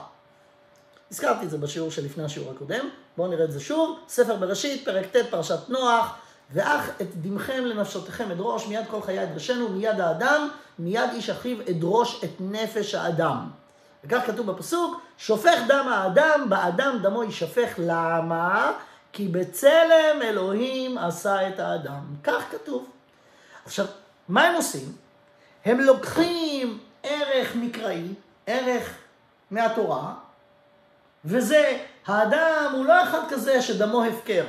הזכרתי את זה בשיעור שלפני השיעור הקודם, בואו נראה את זה שוב. ספר בראשית, פרק ט', פרשת נוח, ואך את דמכם לנפשותיכם אדרוש, מיד כל חיי אדרשנו, מיד האדם, מיד איש אחיו אדרוש את נפש האדם. וכך כתוב בפסוק, שופך דם האדם, באדם דמו יישפך, למה? כי בצלם אלוהים עשה את האדם. כך כתוב. עכשיו, מה הם עושים? הם לוקחים ערך מקראי, ערך מהתורה, וזה, האדם הוא לא אחד כזה שדמו הפקר.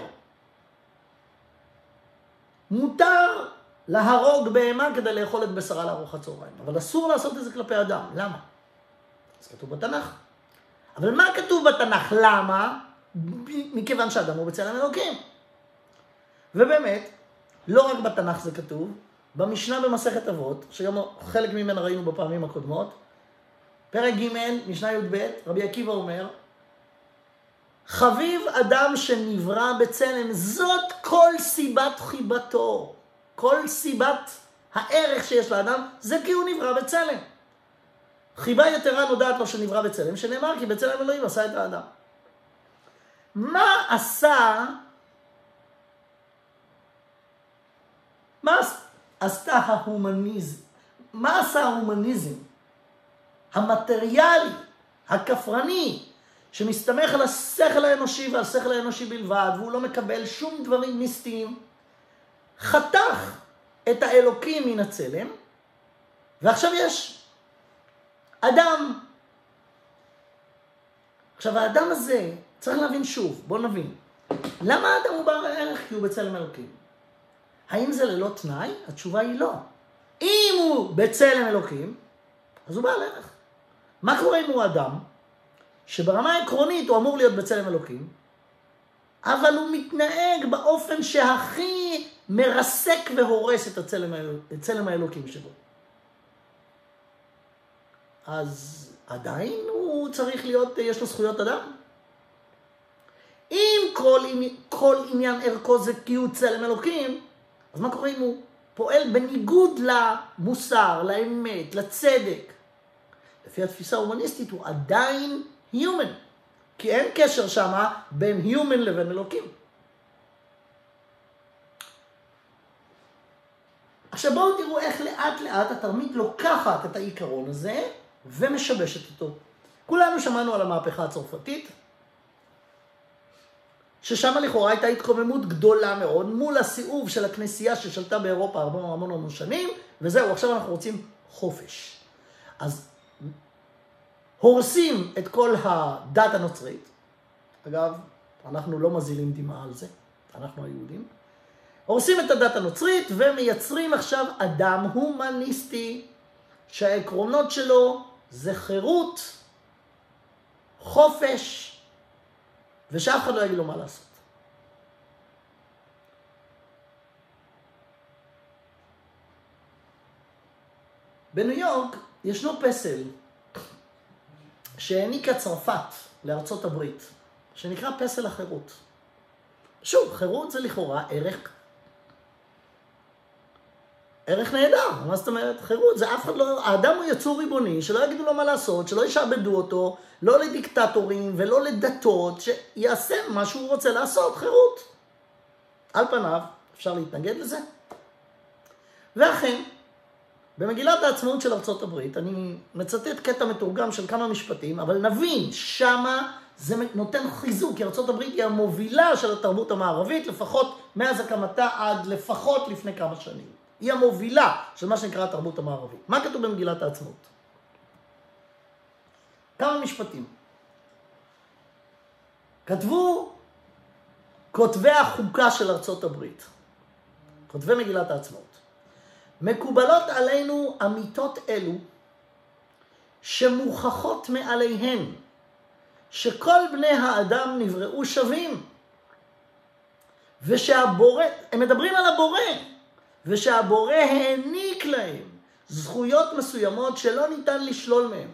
מותר להרוג בהמה כדי לאכול את בשרה לארוחת צהריים, אבל אסור לעשות את זה כלפי אדם. למה? אז כתוב בתנ"ך. אבל מה כתוב בתנ"ך? למה? מכיוון שאדם הוא בצלם אלוקים. ובאמת, לא רק בתנ"ך זה כתוב, במשנה במסכת אבות, שגם חלק ממנה ראינו בפעמים הקודמות, פרק ג', משנה י"ב, רבי עקיבא אומר, חביב אדם שנברא בצלם, זאת כל סיבת חיבתו. כל סיבת הערך שיש לאדם, זה כי הוא נברא בצלם. חיבה יתרה נודעת לו שנברא בצלם, שנאמר כי בצלם אלוהים עשה את האדם. מה עשה, מה עשתה ההומניזם, מה עשה ההומניזם המטריאלי, הכפרני, שמסתמך על השכל האנושי ועל השכל האנושי בלבד, והוא לא מקבל שום דברים מיסטיים, חתך את האלוקים מן הצלם, ועכשיו יש אדם. עכשיו האדם הזה, צריך להבין שוב, בואו נבין. למה האדם הוא בעל ערך? כי הוא בצלם אלוקים. האם זה ללא תנאי? התשובה היא לא. אם הוא בצלם אלוקים, אז הוא בעל ערך. מה קורה אם הוא אדם שברמה העקרונית הוא אמור להיות בצלם אלוקים, אבל הוא מתנהג באופן שהכי מרסק והורס את הצלם, האלוקים שבו. אז עדיין הוא צריך להיות, יש לו זכויות אדם. אם כל, כל עניין ערכו זה כי הוא צלם אלוקים, אז מה קורה אם הוא פועל בניגוד למוסר, לאמת, לצדק? לפי התפיסה ההומניסטית הוא עדיין human, כי אין קשר שמה בין human לבין אלוקים. עכשיו בואו תראו איך לאט לאט התרמית לוקחת את העיקרון הזה ומשבשת אותו. כולנו שמענו על המהפכה הצרפתית, ששם לכאורה הייתה התקוממות גדולה מאוד מול הסיאוב של הכנסייה ששלטה באירופה המון המון המון שנים, וזהו, עכשיו אנחנו רוצים חופש. אז הורסים את כל הדת הנוצרית. אגב, אנחנו לא מזילים דמעה על זה, אנחנו היהודים. הורסים את הדת הנוצרית ומייצרים עכשיו אדם הומניסטי שהעקרונות שלו זה חירות, חופש, ושאף אחד לא יגיד לו מה לעשות. בניו יורק ישנו פסל שהעניקה צרפת לארצות הברית, שנקרא פסל החירות. שוב, חירות זה לכאורה ערך ערך נהדר, מה זאת אומרת? חירות, זה אף אחד לא, האדם הוא יצור ריבוני, שלא יגידו לו מה לעשות, שלא ישעבדו אותו, לא לדיקטטורים ולא לדתות, שיעשה מה שהוא רוצה לעשות, חירות. על פניו, אפשר להתנגד לזה? ואכן, במגילת העצמאות של ארצות הברית, אני מצטט קטע מתורגם של כמה משפטים, אבל נבין, שמה זה נותן חיזוק, כי ארצות הברית היא המובילה של התרבות המערבית, לפחות מאז הקמתה עד לפחות לפני כמה שנים. היא המובילה של מה שנקרא התרבות המערבית. מה כתוב במגילת העצמאות? כמה משפטים. כתבו כותבי החוקה של ארצות הברית, כותבי מגילת העצמאות. מקובלות עלינו אמיתות אלו שמוכחות מעליהן שכל בני האדם נבראו שווים ושהבורא, הם מדברים על הבורא, ושהבורא העניק להם זכויות מסוימות שלא ניתן לשלול מהם.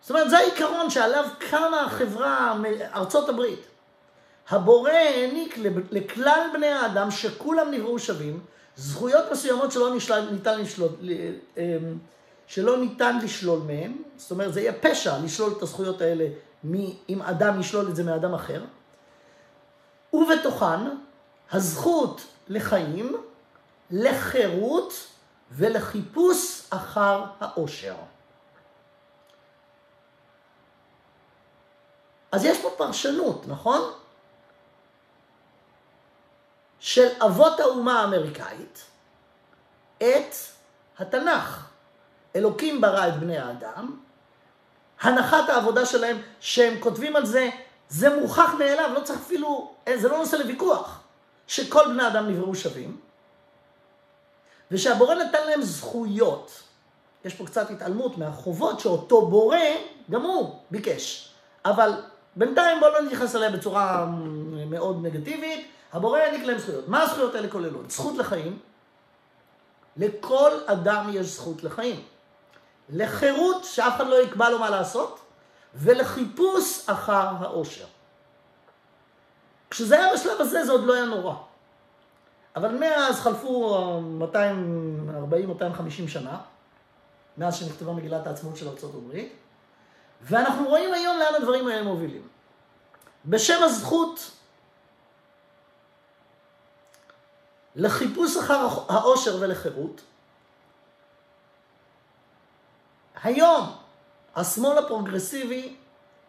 זאת אומרת, זה העיקרון שעליו קמה החברה, ארצות הברית. הבורא העניק לכלל בני האדם, שכולם נבראו שווים, זכויות מסוימות שלא נשל... ניתן לשלול, אמ, שלא ניתן לשלול מהם, זאת אומרת, זה יהיה פשע לשלול את הזכויות האלה מ... אם אדם ישלול את זה מאדם אחר, ובתוכן הזכות לחיים, לחירות ולחיפוש אחר האושר. אז יש פה פרשנות, נכון? של אבות האומה האמריקאית את התנ"ך. אלוקים ברא את בני האדם, הנחת העבודה שלהם, שהם כותבים על זה, זה מוכח מאליו, לא צריך אפילו, זה לא נושא לוויכוח. שכל בני אדם נבראו שווים, ושהבורא נתן להם זכויות. יש פה קצת התעלמות מהחובות שאותו בורא, גם הוא ביקש. אבל בינתיים בואו לא נתייחס אליה בצורה מאוד נגטיבית. הבורא העניק להם זכויות. מה הזכויות האלה כוללות? זכות לחיים. לכל אדם יש זכות לחיים. לחירות, שאף אחד לא יקבע לו מה לעשות, ולחיפוש אחר האושר. כשזה היה בשלב הזה זה עוד לא היה נורא. אבל מאז חלפו 240-250 שנה, מאז שנכתבה מגילת העצמאות של ארה"ב, ואנחנו רואים היום לאן הדברים האלה מובילים. בשם הזכות לחיפוש אחר העושר ולחירות. היום השמאל הפרוגרסיבי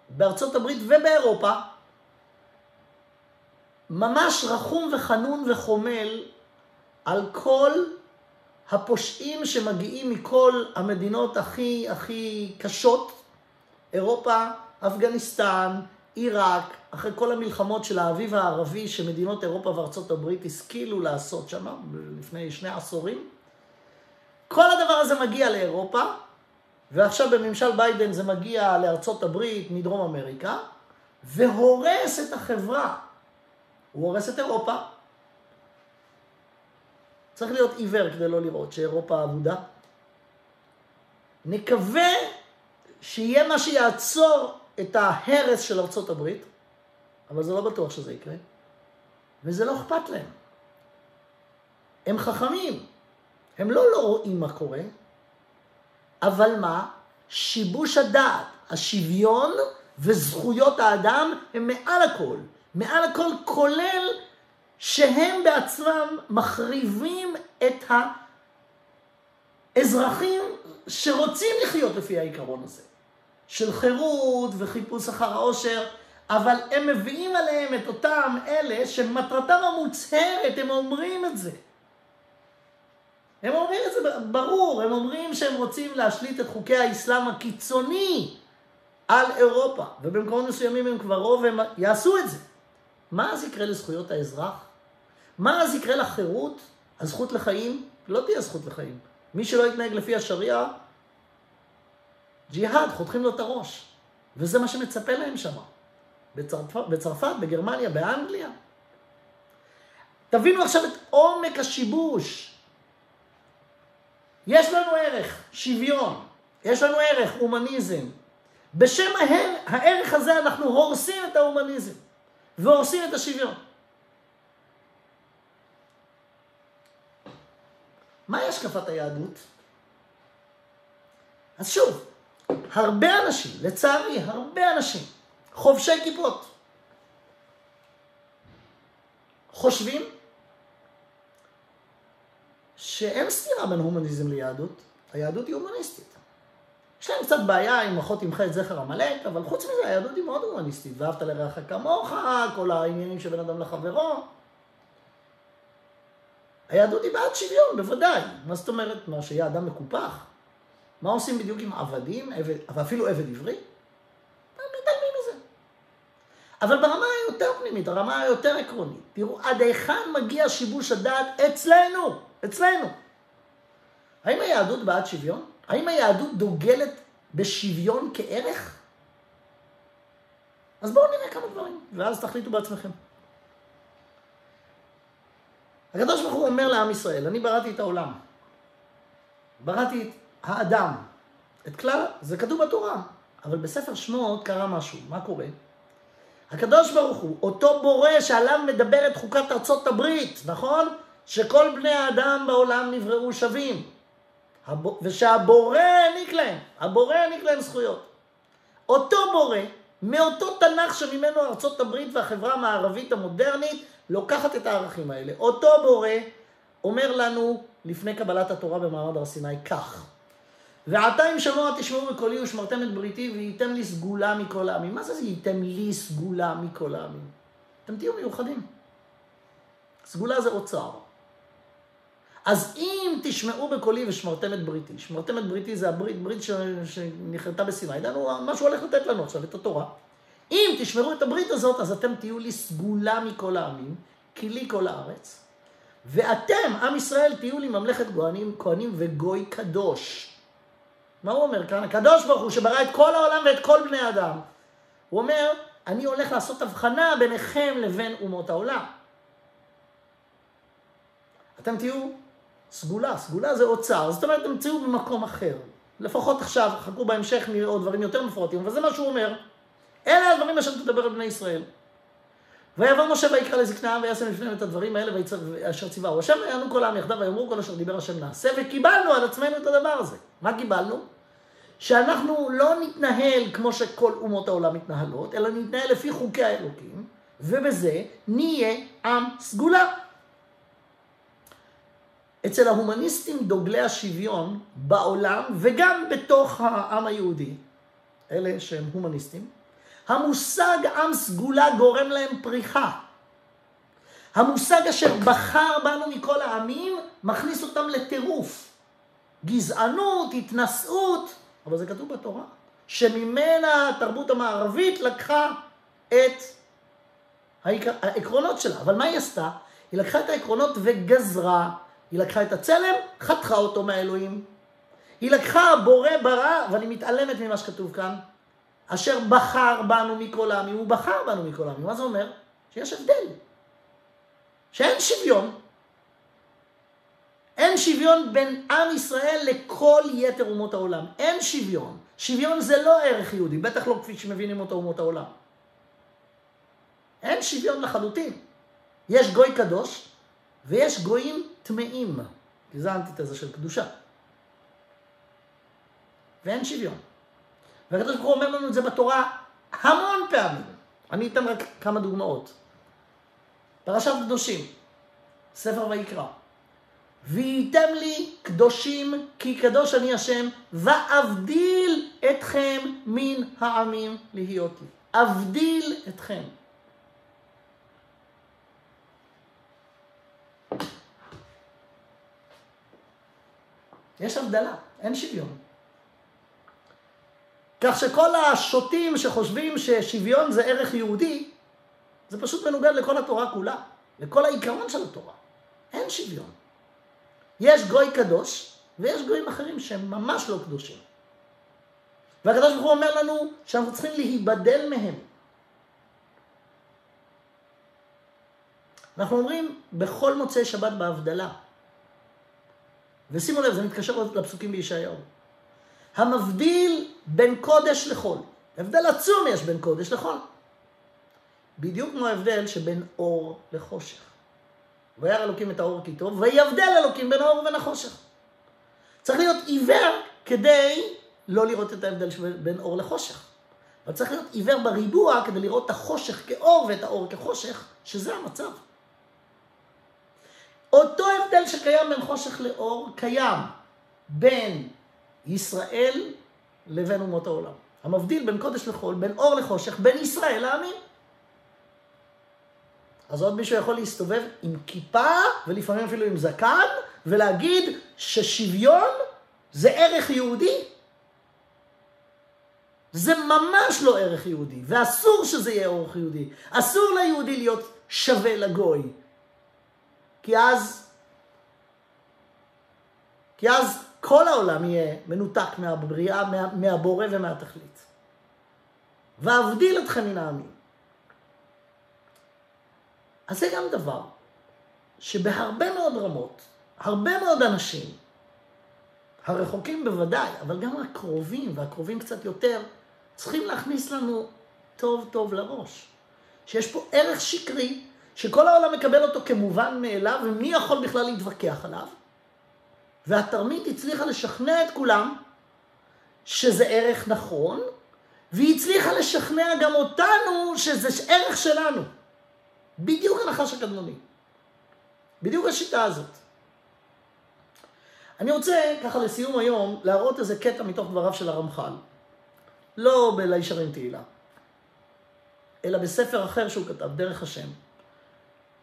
בארצות הברית ובאירופה ממש רחום וחנון וחומל על כל הפושעים שמגיעים מכל המדינות הכי הכי קשות, אירופה, אפגניסטן, עיראק, אחרי כל המלחמות של האביב הערבי שמדינות אירופה וארצות הברית השכילו לעשות שם לפני שני עשורים. כל הדבר הזה מגיע לאירופה, ועכשיו בממשל ביידן זה מגיע לארצות הברית מדרום אמריקה, והורס את החברה. הוא הורס את אירופה. צריך להיות עיוור כדי לא לראות שאירופה אבודה. נקווה שיהיה מה שיעצור את ההרס של ארצות הברית, אבל זה לא בטוח שזה יקרה, וזה לא אכפת להם. הם חכמים, הם לא לא רואים מה קורה, אבל מה? שיבוש הדעת, השוויון וזכויות האדם הם מעל הכל. מעל הכל כולל שהם בעצמם מחריבים את האזרחים שרוצים לחיות לפי העיקרון הזה. של חירות וחיפוש אחר העושר, אבל הם מביאים עליהם את אותם אלה שמטרתם המוצהרת, הם אומרים את זה. הם אומרים את זה ברור, הם אומרים שהם רוצים להשליט את חוקי האסלאם הקיצוני על אירופה, ובמקומות מסוימים הם כבר רוב והם יעשו את זה. מה אז יקרה לזכויות האזרח? מה אז יקרה לחירות? הזכות לחיים? לא תהיה זכות לחיים. מי שלא יתנהג לפי השריעה, ג'יהאד, חותכים לו את הראש. וזה מה שמצפה להם שם. בצרפת, בצרפת, בגרמניה, באנגליה. תבינו עכשיו את עומק השיבוש. יש לנו ערך, שוויון. יש לנו ערך, הומניזם. בשם הערך הזה אנחנו הורסים את ההומניזם והורסים את השוויון. מהי השקפת היהדות? אז שוב, הרבה אנשים, לצערי, הרבה אנשים, חובשי כיפות, חושבים שאין סתירה בין הומניזם ליהדות, היהדות היא הומניסטית. יש להם קצת בעיה עם אחות תמחה את זכר עמלק, אבל חוץ מזה היהדות היא מאוד הומניסטית. ואהבת לרעך כמוך, כל העניינים שבין אדם לחברו. היהדות היא בעד שוויון, בוודאי. מה זאת אומרת? מה, שיהיה אדם מקופח? מה עושים בדיוק עם עבדים, עבד, ואפילו עבד עברי? מתעלמים מזה. אבל ברמה היותר פנימית, הרמה היותר עקרונית, תראו עד היכן מגיע שיבוש הדעת אצלנו, אצלנו. האם היהדות בעד שוויון? האם היהדות דוגלת בשוויון כערך? אז בואו נראה כמה דברים, ואז תחליטו בעצמכם. הקדוש ברוך הוא אומר לעם ישראל, אני בראתי את העולם. בראתי את האדם. את כלל, זה כתוב בתורה, אבל בספר שמות קרה משהו. מה קורה? הקדוש ברוך הוא, אותו בורא שעליו מדברת חוקת ארצות הברית, נכון? שכל בני האדם בעולם נבראו שווים. ושהבורא העניק להם, הבורא העניק להם זכויות. אותו בורא, מאותו תנ"ך שממנו ארצות הברית והחברה המערבית המודרנית לוקחת את הערכים האלה. אותו בורא אומר לנו לפני קבלת התורה במעמד הר סיני כך: ועתה אם שמוע תשמעו בקולי ושמרתם את בריתי וייתם לי סגולה מכל העמים. מה זה ייתם לי סגולה מכל העמים? אתם תהיו מיוחדים. סגולה זה אוצר. אז אם תשמעו בקולי ושמרתם את בריתי, שמרתם את בריתי זה הברית, ברית שנחרטה בסיני, ידענו מה שהוא הולך לתת לנו עכשיו, את התורה. אם תשמרו את הברית הזאת, אז אתם תהיו לי סגולה מכל העמים, כי לי כל הארץ. ואתם, עם ישראל, תהיו לי ממלכת כהנים, כהנים וגוי קדוש. מה הוא אומר כאן? הקדוש ברוך הוא שברא את כל העולם ואת כל בני אדם. הוא אומר, אני הולך לעשות הבחנה ביניכם לבין אומות העולם. אתם תהיו סגולה, סגולה זה אוצר, זאת אומרת, אתם תהיו במקום אחר. לפחות עכשיו, חכו בהמשך, נראה עוד דברים יותר מפורטים, אבל זה מה שהוא אומר. אלה הדברים אשר תדבר על בני ישראל. ויבוא משה ויקרא לזקנה ויעשה לפניהם את הדברים האלה אשר ציווהו. השם ויענו כל העם יחדיו ויאמרו כל אשר דיבר השם נעשה וקיבלנו על עצמנו את הדבר הזה. מה קיבלנו? שאנחנו לא נתנהל כמו שכל אומות העולם מתנהלות, אלא נתנהל לפי חוקי האלוקים, ובזה נהיה עם סגולה. אצל ההומניסטים דוגלי השוויון בעולם וגם בתוך העם היהודי, אלה שהם הומניסטים, המושג עם סגולה גורם להם פריחה. המושג אשר בחר בנו מכל העמים, מכניס אותם לטירוף. גזענות, התנשאות, אבל זה כתוב בתורה, שממנה התרבות המערבית לקחה את העקרונות שלה. אבל מה היא עשתה? היא לקחה את העקרונות וגזרה. היא לקחה את הצלם, חתכה אותו מהאלוהים. היא לקחה בורא ברא, ואני מתעלמת ממה שכתוב כאן, אשר בחר בנו מכל העמים, הוא בחר בנו מכל העמים. מה זה אומר? שיש הבדל. שאין שוויון. אין שוויון בין עם ישראל לכל יתר אומות העולם. אין שוויון. שוויון זה לא ערך יהודי, בטח לא כפי שמבינים אותו אומות העולם. אין שוויון לחלוטין. יש גוי קדוש ויש גויים טמאים, כי זה האנטיתזה של קדושה. ואין שוויון. והקדוש ברוך הוא אומר לנו את זה בתורה המון פעמים. אני אתן רק כמה דוגמאות. פרשת קדושים, ספר ויקרא. והייתם לי קדושים כי קדוש אני השם, ואבדיל אתכם מן העמים להיות לי. אבדיל אתכם. יש הבדלה, אין שוויון. כך שכל השוטים שחושבים ששוויון זה ערך יהודי, זה פשוט מנוגד לכל התורה כולה, לכל העיקרון של התורה. אין שוויון. יש גוי קדוש, ויש גויים אחרים שהם ממש לא קדושים. והקדוש ברוך הוא אומר לנו שאנחנו צריכים להיבדל מהם. אנחנו אומרים בכל מוצאי שבת בהבדלה. ושימו לב, זה מתקשר לפסוקים בישעיהו. המבדיל בין קודש לחול. הבדל עצום יש בין קודש לחול. בדיוק כמו ההבדל שבין אור לחושך. וירא אלוקים את האור כי טוב, ויבדל אלוקים בין האור ובין החושך. צריך להיות עיוור כדי לא לראות את ההבדל בין אור לחושך. אבל צריך להיות עיוור בריבוע כדי לראות את החושך כאור ואת האור כחושך, שזה המצב. אותו הבדל שקיים בין חושך לאור, קיים בין ישראל לבין אומות העולם. המבדיל בין קודש לחול, בין אור לחושך, בין ישראל לעמים. אז עוד מישהו יכול להסתובב עם כיפה, ולפעמים אפילו עם זקן, ולהגיד ששוויון זה ערך יהודי? זה ממש לא ערך יהודי, ואסור שזה יהיה ערך יהודי. אסור ליהודי להיות שווה לגוי. כי אז, כי אז כל העולם יהיה מנותק מהבריאה, מה, מהבורא ומהתכלית. ואבדיל אתכם מן העמים. אז זה גם דבר שבהרבה מאוד רמות, הרבה מאוד אנשים, הרחוקים בוודאי, אבל גם הקרובים, והקרובים קצת יותר, צריכים להכניס לנו טוב טוב לראש. שיש פה ערך שקרי שכל העולם מקבל אותו כמובן מאליו, ומי יכול בכלל להתווכח עליו? והתרמית הצליחה לשכנע את כולם שזה ערך נכון, והיא הצליחה לשכנע גם אותנו שזה ערך שלנו. בדיוק הנחש הקדמוני. בדיוק השיטה הזאת. אני רוצה, ככה לסיום היום, להראות איזה קטע מתוך דבריו של הרמח"ל. לא בלישרים תהילה, אלא בספר אחר שהוא כתב, דרך השם.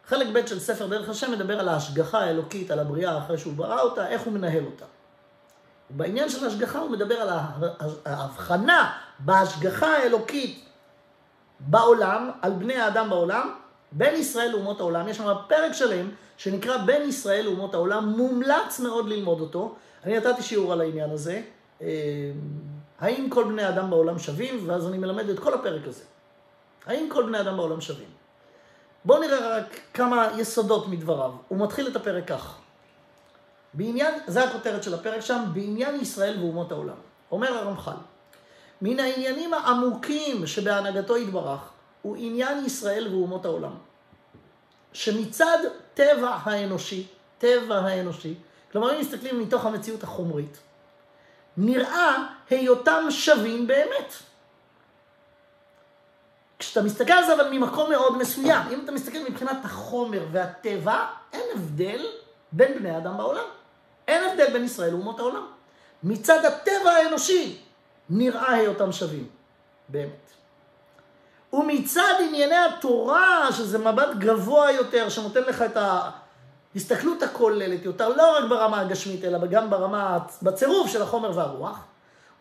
חלק ב' של ספר דרך השם מדבר על ההשגחה האלוקית, על הבריאה אחרי שהוא ברא אותה, איך הוא מנהל אותה. בעניין של ההשגחה הוא מדבר על ההבחנה בהשגחה האלוקית בעולם, על בני האדם בעולם, בין ישראל לאומות העולם. יש שם פרק שלם שנקרא בין ישראל לאומות העולם, מומלץ מאוד ללמוד אותו. אני נתתי שיעור על העניין הזה. אה, האם כל בני האדם בעולם שווים? ואז אני מלמד את כל הפרק הזה. האם כל בני האדם בעולם שווים? בואו נראה רק כמה יסודות מדבריו. הוא מתחיל את הפרק כך. בעניין, זה הכותרת של הפרק שם, בעניין ישראל ואומות העולם. אומר הרמח"ל, מן העניינים העמוקים שבהנהגתו יתברך, הוא עניין ישראל ואומות העולם. שמצד טבע האנושי, טבע האנושי, כלומר אם מסתכלים מתוך המציאות החומרית, נראה היותם שווים באמת. כשאתה מסתכל על זה אבל ממקום מאוד מסוים, אם אתה מסתכל מבחינת החומר והטבע, אין הבדל בין בני אדם בעולם. אין הבדל בין ישראל לאומות העולם. מצד הטבע האנושי נראה היותם שווים. באמת. ומצד ענייני התורה, שזה מבט גבוה יותר, שנותן לך את ההסתכלות הכוללת יותר, לא רק ברמה הגשמית, אלא גם ברמה, בצירוף של החומר והרוח.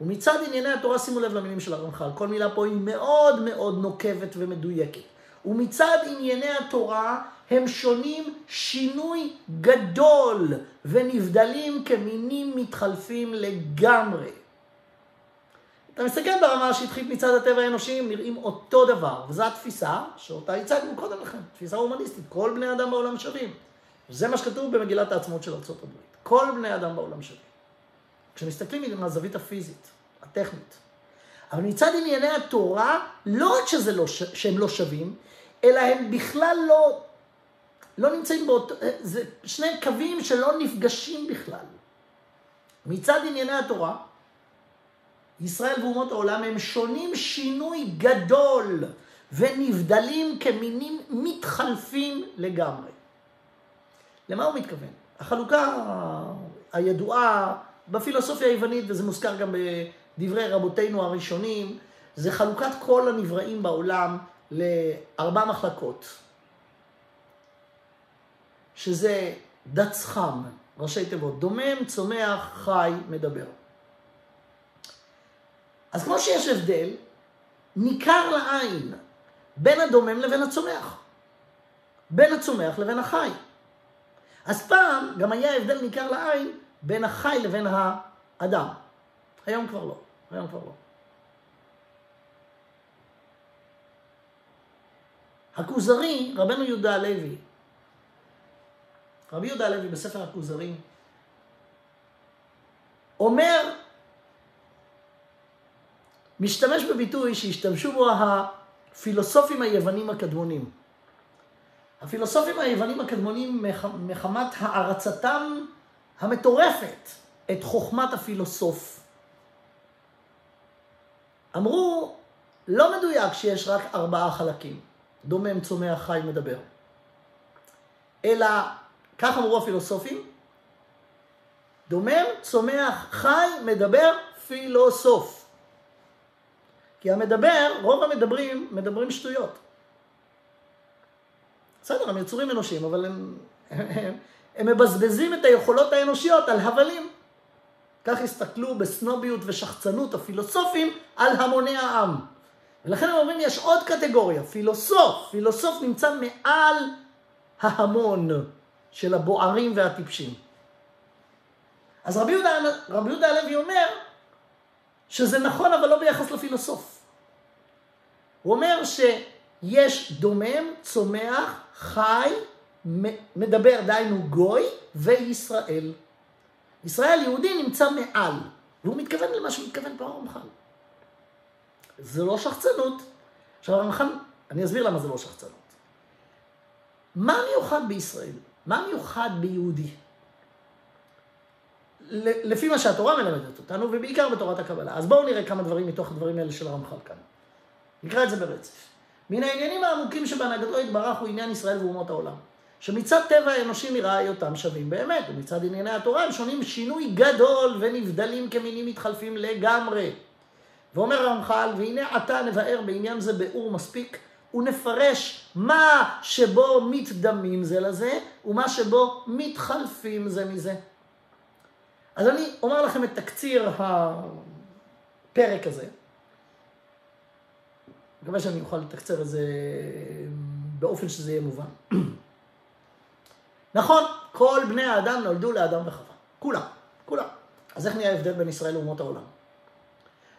ומצד ענייני התורה, שימו לב למילים של הרמח"ל, כל מילה פה היא מאוד מאוד נוקבת ומדויקת. ומצד ענייני התורה הם שונים שינוי גדול ונבדלים כמינים מתחלפים לגמרי. אתה מסתכל ברמה השטחית מצד הטבע האנושי, הם נראים אותו דבר, וזו התפיסה שאותה הצגנו קודם לכן, תפיסה הומניסטית, כל בני אדם בעולם שווים. זה מה שכתוב במגילת העצמאות של ארה"ב. כל בני אדם בעולם שווים. כשמסתכלים מהזווית הפיזית, הטכנית. אבל מצד ענייני התורה, לא רק שזה לא, שהם לא שווים, אלא הם בכלל לא, לא נמצאים באותו, זה שני קווים שלא נפגשים בכלל. מצד ענייני התורה, ישראל ואומות העולם הם שונים שינוי גדול ונבדלים כמינים מתחלפים לגמרי. למה הוא מתכוון? החלוקה הידועה בפילוסופיה היוונית, וזה מוזכר גם בדברי רבותינו הראשונים, זה חלוקת כל הנבראים בעולם לארבע מחלקות, שזה דץ חם, ראשי תיבות, דומם, צומח, חי, מדבר. אז כמו שיש הבדל, ניכר לעין בין הדומם לבין הצומח, בין הצומח לבין החי. אז פעם גם היה הבדל ניכר לעין בין החי לבין האדם. היום כבר לא, היום כבר לא. הכוזרי, רבנו יהודה הלוי, רבי יהודה הלוי בספר הכוזרי, אומר, משתמש בביטוי שהשתמשו בו הפילוסופים היוונים הקדמונים. הפילוסופים היוונים הקדמונים מחמת הערצתם המטורפת את חוכמת הפילוסוף. אמרו, לא מדויק שיש רק ארבעה חלקים. דומם, צומח, חי, מדבר. אלא, כך אמרו הפילוסופים, דומם, צומח, חי, מדבר, פילוסוף. כי המדבר, רוב המדברים, מדברים שטויות. בסדר, הם יצורים אנושיים, אבל הם, הם, הם מבזבזים את היכולות האנושיות על הבלים. כך הסתכלו בסנוביות ושחצנות הפילוסופים על המוני העם. ולכן הם אומרים, יש עוד קטגוריה, פילוסוף. פילוסוף נמצא מעל ההמון של הבוערים והטיפשים. אז רבי יהודה, רבי יהודה הלוי אומר שזה נכון, אבל לא ביחס לפילוסוף. הוא אומר שיש דומם, צומח, חי, מדבר, דהיינו גוי, וישראל. ישראל יהודי נמצא מעל, והוא מתכוון למה שמתכוון פה הרמח"ל. זה לא שחצנות. עכשיו הרמח"ל, אני אסביר למה זה לא שחצנות. מה מיוחד בישראל? מה מיוחד ביהודי? לפי מה שהתורה מלמדת אותנו, ובעיקר בתורת הקבלה. אז בואו נראה כמה דברים מתוך הדברים האלה של הרמח"ל כאן. נקרא את זה ברצף. מן העניינים העמוקים שבהנהגתו יתברך הוא עניין ישראל ואומות העולם. שמצד טבע האנושי נראה היותם שווים באמת, ומצד ענייני התורה הם שונים שינוי גדול ונבדלים כמינים מתחלפים לגמרי. ואומר הרמח"ל, והנה עתה נבאר בעניין זה ביאור מספיק, ונפרש מה שבו מתדמים זה לזה, ומה שבו מתחלפים זה מזה. אז אני אומר לכם את תקציר הפרק הזה. מקווה שאני אוכל לתקצר את זה באופן שזה יהיה מובן. נכון, כל בני האדם נולדו לאדם וחווה. כולם, כולם. אז איך נהיה ההבדל בין ישראל לאומות העולם?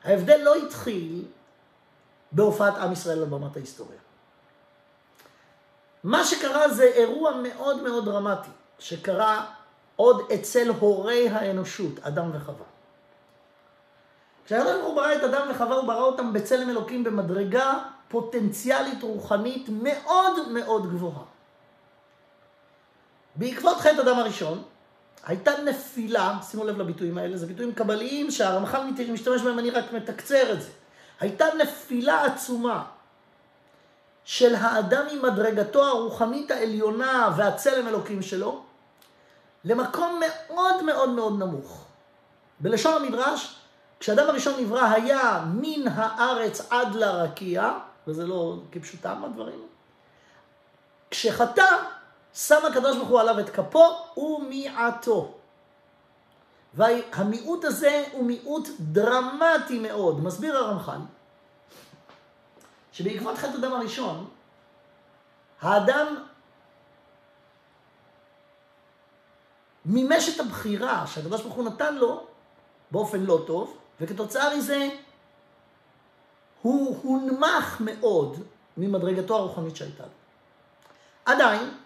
ההבדל לא התחיל בהופעת עם ישראל על במת ההיסטוריה. מה שקרה זה אירוע מאוד מאוד דרמטי, שקרה עוד אצל הורי האנושות, אדם וחווה. כשהקדוש הוא ברא את אדם וחווה, הוא ברא אותם בצלם אלוקים במדרגה פוטנציאלית רוחנית מאוד מאוד גבוהה. בעקבות חטא אדם הראשון, הייתה נפילה, שימו לב לביטויים האלה, זה ביטויים קבליים שהרמח"ל משתמש בהם, אני רק מתקצר את זה. הייתה נפילה עצומה של האדם עם מדרגתו הרוחנית העליונה והצלם אלוקים שלו, למקום מאוד מאוד מאוד נמוך. בלשון המדרש, כשאדם הראשון נברא היה מן הארץ עד לרקיע, וזה לא כפשוטם הדברים, כשחטא, שם הקדוש ברוך הוא עליו את כפו ומיעטו. והמיעוט הזה הוא מיעוט דרמטי מאוד. מסביר הרמח"ל, שבעקבות חטא הדם הראשון, האדם מימש את הבחירה שהקדוש ברוך הוא נתן לו באופן לא טוב, וכתוצאה מזה הוא הונמך מאוד ממדרגתו הרוחנית שהייתה לו. עדיין,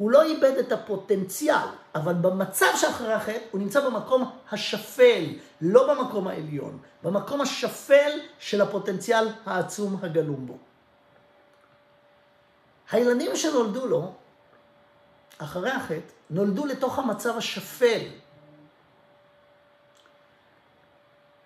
הוא לא איבד את הפוטנציאל, אבל במצב שאחרי החטא הוא נמצא במקום השפל, לא במקום העליון, במקום השפל של הפוטנציאל העצום הגלום בו. הילדים שנולדו לו, אחרי החטא, נולדו לתוך המצב השפל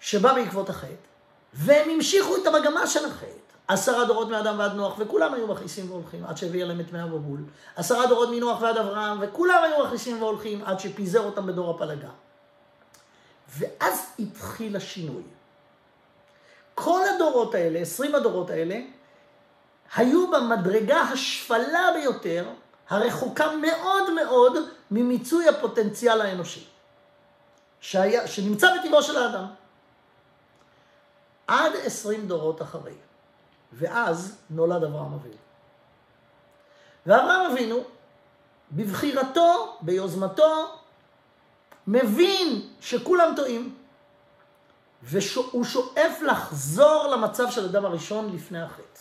שבא בעקבות החטא, והם המשיכו את המגמה של החטא. עשרה דורות מאדם ועד נוח, וכולם היו מכניסים והולכים, עד שהביא עליהם את מי המבול. עשרה דורות מנוח ועד אברהם, וכולם היו מכניסים והולכים, עד שפיזר אותם בדור הפלגה. ואז התחיל השינוי. כל הדורות האלה, עשרים הדורות האלה, היו במדרגה השפלה ביותר, הרחוקה מאוד מאוד ממיצוי הפוטנציאל האנושי, שהיה, שנמצא בטבעו של האדם. עד עשרים דורות אחרי. ואז נולד אברהם אבינו. ואברהם אבינו, בבחירתו, ביוזמתו, מבין שכולם טועים, והוא שואף לחזור למצב של אדם הראשון לפני החטא.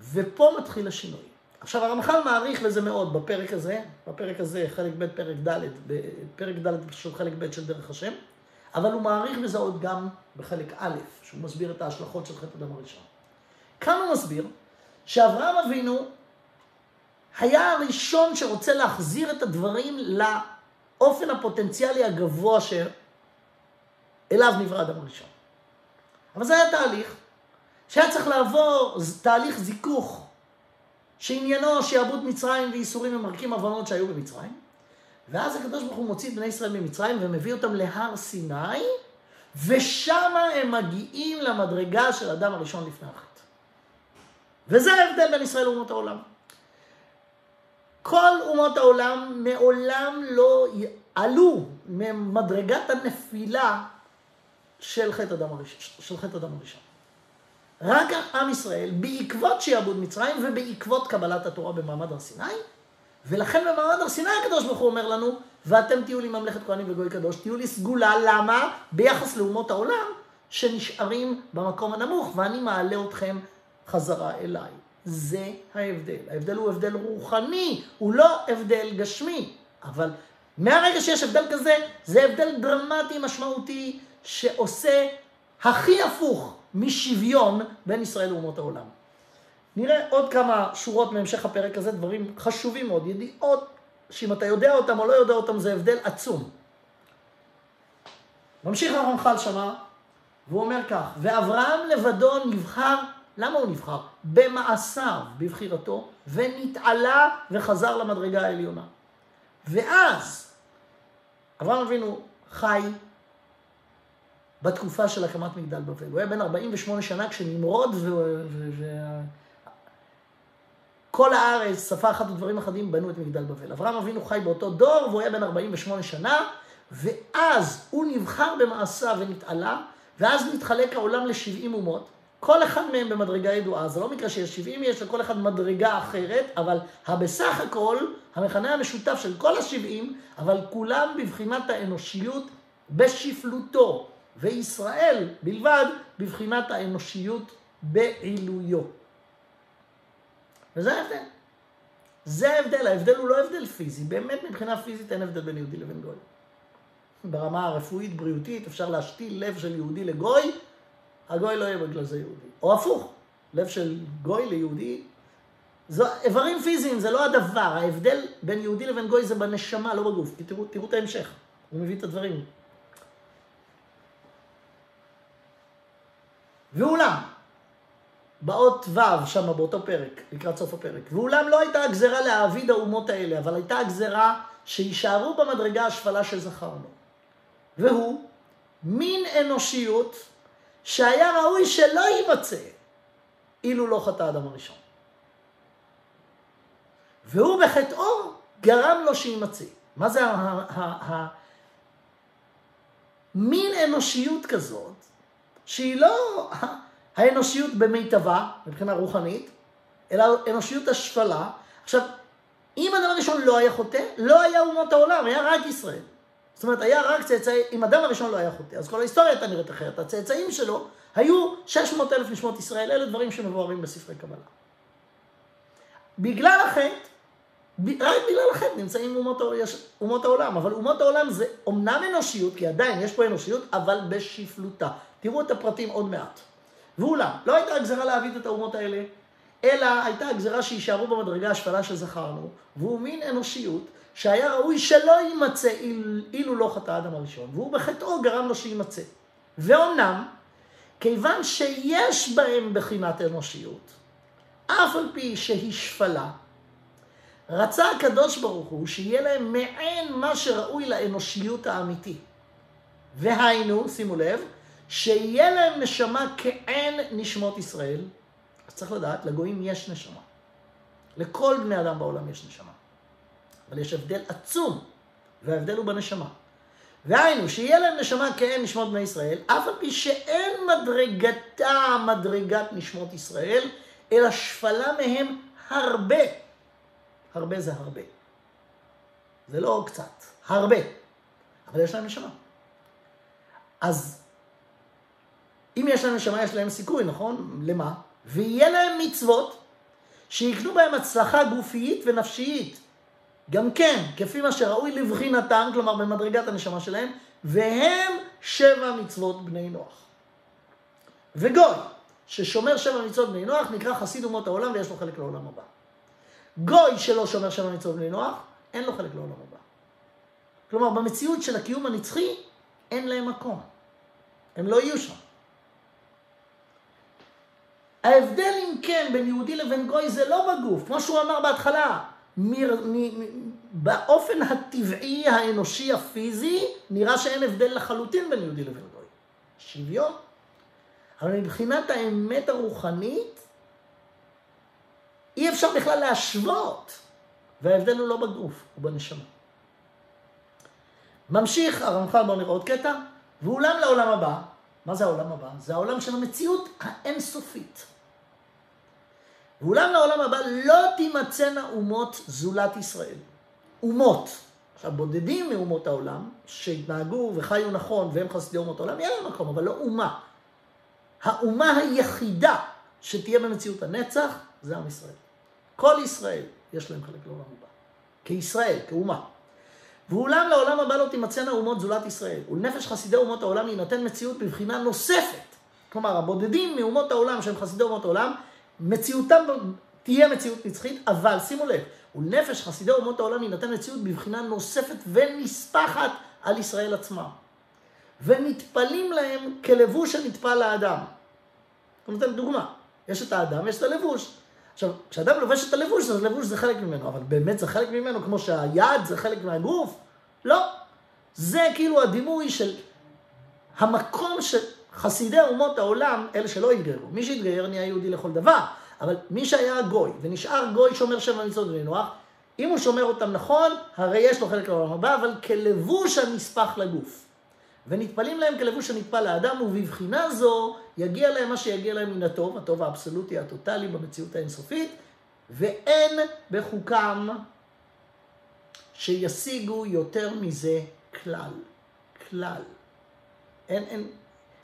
ופה מתחיל השינוי. עכשיו הרמח"ל מעריך לזה מאוד בפרק הזה, בפרק הזה, חלק ב', פרק ד', בפרק ד' של חלק ב' של דרך השם, אבל הוא מעריך בזה עוד גם בחלק א', שהוא מסביר את ההשלכות של חטא אדם הראשון. כאן הוא מסביר שאברהם אבינו היה הראשון שרוצה להחזיר את הדברים לאופן הפוטנציאלי הגבוה שאליו נברא אדם הראשון. אבל זה היה תהליך שהיה צריך לעבור תהליך זיכוך שעניינו שעבוד מצרים וייסורים ומרקים עוונות שהיו במצרים. ואז הקדוש ברוך הוא מוציא את בני ישראל ממצרים ומביא אותם להר סיני, ושם הם מגיעים למדרגה של אדם הראשון לפני החטא. וזה ההבדל בין ישראל לאומות העולם. כל אומות העולם מעולם לא עלו ממדרגת הנפילה של חטא אדם הראשון. של חטא אדם הראשון. רק עם ישראל, בעקבות שיעבוד מצרים ובעקבות קבלת התורה במעמד הר סיני, ולכן במעמד הר סיני הקדוש ברוך הוא אומר לנו, ואתם תהיו לי ממלכת כהנים וגוי קדוש, תהיו לי סגולה, למה? ביחס לאומות העולם שנשארים במקום הנמוך, ואני מעלה אתכם חזרה אליי. זה ההבדל. ההבדל הוא הבדל רוחני, הוא לא הבדל גשמי. אבל מהרגע שיש הבדל כזה, זה הבדל דרמטי, משמעותי, שעושה הכי הפוך משוויון בין ישראל לאומות העולם. נראה עוד כמה שורות מהמשך הפרק הזה, דברים חשובים מאוד, ידיעות שאם אתה יודע אותם או לא יודע אותם זה הבדל עצום. ממשיך הרמח"ל שמה, והוא אומר כך, ואברהם לבדו נבחר, למה הוא נבחר? במעשיו, בבחירתו, ונתעלה וחזר למדרגה העליונה. ואז אברהם אבינו חי בתקופה של הקמת מגדל בבל. הוא היה בן 48 שנה כשנמרוד ו... ו... ו... כל הארץ, שפה אחת ודברים אחדים, בנו את מגדל בבל. אברהם אבינו חי באותו דור, והוא היה בן 48 שנה, ואז הוא נבחר במעשיו ונתעלה, ואז מתחלק העולם ל-70 אומות, כל אחד מהם במדרגה ידועה. זה לא מקרה שיש 70, יש לכל אחד מדרגה אחרת, אבל בסך הכל, המכנה המשותף של כל ה-70, אבל כולם בבחינת האנושיות בשפלותו, וישראל בלבד בבחינת האנושיות בעילויו. וזה ההבדל. זה ההבדל, ההבדל הוא לא הבדל פיזי, באמת מבחינה פיזית אין הבדל בין יהודי לבין גוי. ברמה הרפואית, בריאותית, אפשר להשתיל לב של יהודי לגוי, הגוי לא יהיה בגלל זה יהודי. או הפוך, לב של גוי ליהודי, זו איברים פיזיים, זה לא הדבר, ההבדל בין יהודי לבין גוי זה בנשמה, לא בגוף. כי תראו, תראו את ההמשך, הוא מביא את הדברים. ואולם, באות ו' שם באותו פרק, לקראת סוף הפרק. ואולם לא הייתה הגזרה להעביד האומות האלה, אבל הייתה הגזרה שיישארו במדרגה השפלה שזכרנו. והוא מין אנושיות שהיה ראוי שלא יימצא אילו לא חטא האדם הראשון. והוא בחטאו גרם לו שיימצא. מה זה מין אנושיות כזאת, שהיא לא האנושיות במיטבה, מבחינה רוחנית, אלא אנושיות השפלה. עכשיו, אם אדם הראשון לא היה חוטא, לא היה אומות העולם, היה רק ישראל. זאת אומרת, היה רק צאצאי, אם אדם הראשון לא היה חוטא, אז כל ההיסטוריה הייתה נראית אחרת. הצאצאים שלו היו 600 אלף נשמות ישראל, אלה דברים שמבוארים בספרי קבלה. בגלל החטא, רק בגלל החטא נמצאים אומות, אומות העולם, אבל אומות העולם זה אומנם אנושיות, כי עדיין יש פה אנושיות, אבל בשפלותה. תראו את הפרטים עוד מעט. ואולם, לא הייתה הגזרה להעביד את האומות האלה, אלא הייתה הגזרה שיישארו במדרגה השפלה שזכרנו, והוא מין אנושיות שהיה ראוי שלא יימצא אילו לא חטא האדם הראשון, והוא בחטאו גרם לו שיימצא. ואומנם, כיוון שיש בהם בחינת אנושיות, אף על פי שהיא שפלה, רצה הקדוש ברוך הוא שיהיה להם מעין מה שראוי לאנושיות האמיתי. והיינו, שימו לב, שיהיה להם נשמה כעין נשמות ישראל. אז צריך לדעת, לגויים יש נשמה. לכל בני אדם בעולם יש נשמה. אבל יש הבדל עצום, וההבדל הוא בנשמה. והיינו, שיהיה להם נשמה כעין נשמות בני ישראל, אף על פי שאין מדרגתה מדרגת נשמות ישראל, אלא שפלה מהם הרבה. הרבה זה הרבה. זה לא קצת, הרבה. אבל יש להם נשמה. אז אם יש להם נשמה, יש להם סיכוי, נכון? למה? ויהיה להם מצוות שיקנו בהם הצלחה גופית ונפשית. גם כן, כפי מה שראוי לבחינתם, כלומר במדרגת הנשמה שלהם, והם שבע מצוות בני נוח. וגוי, ששומר שבע מצוות בני נוח, נקרא חסיד אומות העולם ויש לו חלק לעולם הבא. גוי שלא שומר שבע מצוות בני נוח, אין לו חלק לעולם הבא. כלומר, במציאות של הקיום הנצחי, אין להם מקום. הם לא יהיו שם. ההבדל אם כן בין יהודי לבין גוי זה לא בגוף, כמו שהוא אמר בהתחלה, מ, מ, מ, באופן הטבעי האנושי הפיזי נראה שאין הבדל לחלוטין בין יהודי לבין גוי. שוויון. אבל מבחינת האמת הרוחנית, אי אפשר בכלל להשוות, וההבדל הוא לא בגוף, הוא בנשמה. ממשיך הרמח"ל, בואו נראה עוד קטע, ואולם לעולם הבא, מה זה העולם הבא? זה העולם של המציאות האינסופית. ואולם לעולם הבא לא תימצאנה אומות זולת ישראל. אומות. עכשיו, בודדים מאומות העולם, שהתנהגו וחיו נכון והם חסידי אומות העולם, יהיה להם מקום, אבל לא אומה. האומה היחידה שתהיה במציאות הנצח, זה עם ישראל. כל ישראל יש להם חלק לעולם הבא. כישראל, כאומה. ואולם לעולם הבא לא תימצאנה אומות זולת ישראל. ולנפש חסידי אומות העולם יינתן מציאות בבחינה נוספת. כלומר, הבודדים מאומות העולם שהם חסידי אומות העולם, מציאותם תהיה מציאות נצחית, אבל שימו לב, ולנפש חסידי אומות העולם יינתן מציאות בבחינה נוספת ונספחת על ישראל עצמם. ונטפלים להם כלבוש הנטפל לאדם. אני נותן דוגמה, יש את האדם ויש את הלבוש. עכשיו, כשאדם לובש את הלבוש, אז לבוש זה חלק ממנו, אבל באמת זה חלק ממנו, כמו שהיד זה חלק מהגוף? לא. זה כאילו הדימוי של המקום שחסידי אומות העולם, אלה שלא התגיירו, מי שהתגייר נהיה יהודי לכל דבר, אבל מי שהיה גוי, ונשאר גוי שומר שבע מצוות ונוח, אם הוא שומר אותם נכון, הרי יש לו חלק לעולם הבא, אבל כלבוש הנספח לגוף. ונטפלים להם כלבוש הנטפל לאדם, ובבחינה זו יגיע להם מה שיגיע להם מן הטוב, הטוב האבסולוטי, הטוטלי, במציאות האינסופית, ואין בחוקם שישיגו יותר מזה כלל. כלל. אין, אין.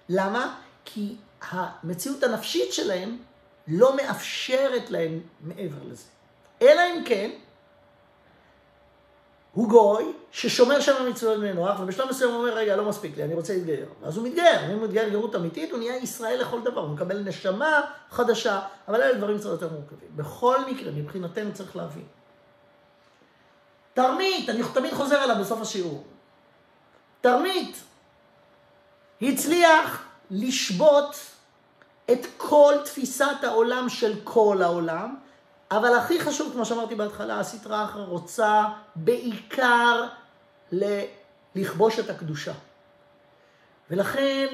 למה? כי המציאות הנפשית שלהם לא מאפשרת להם מעבר לזה. אלא אם כן, הוא גוי ששומר שם המצוות בני נוח, ובשלב מסוים הוא אומר, רגע, לא מספיק לי, אני רוצה להתגייר. אז הוא מתגייר, אם הוא מתגייר גרות אמיתית, הוא נהיה ישראל לכל דבר, הוא מקבל נשמה חדשה, אבל אלה דברים קצת יותר מורכבים. בכל מקרה, מבחינתנו צריך להבין. תרמית, אני תמיד חוזר עליו בסוף השיעור. תרמית הצליח לשבות את כל תפיסת העולם של כל העולם, אבל הכי חשוב, כמו שאמרתי בהתחלה, הסטרה אחר רוצה בעיקר ל- לכבוש את הקדושה. ולכן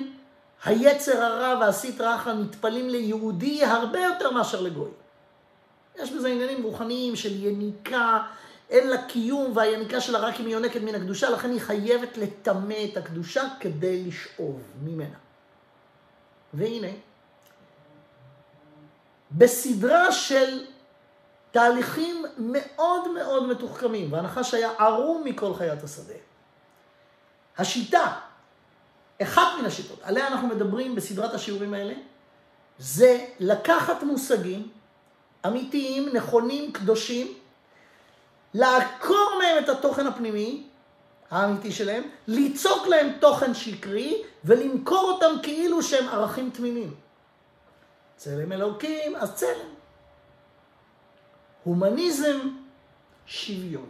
היצר הרע והסטרה אחר נטפלים ליהודי הרבה יותר מאשר לגוי. יש בזה עניינים רוחניים של יניקה, אין לה קיום, והיניקה שלה רק אם היא יונקת מן הקדושה, לכן היא חייבת לטמא את הקדושה כדי לשאוב ממנה. והנה, בסדרה של תהליכים מאוד מאוד מתוחכמים, והנחש היה ערום מכל חיית השדה. השיטה, אחת מן השיטות, עליה אנחנו מדברים בסדרת השיעורים האלה, זה לקחת מושגים אמיתיים, נכונים, קדושים, לעקור מהם את התוכן הפנימי, האמיתי שלהם, ליצוק להם תוכן שקרי ולמכור אותם כאילו שהם ערכים תמימים. צלם אלוקים, אז צלם. הומניזם, שוויון.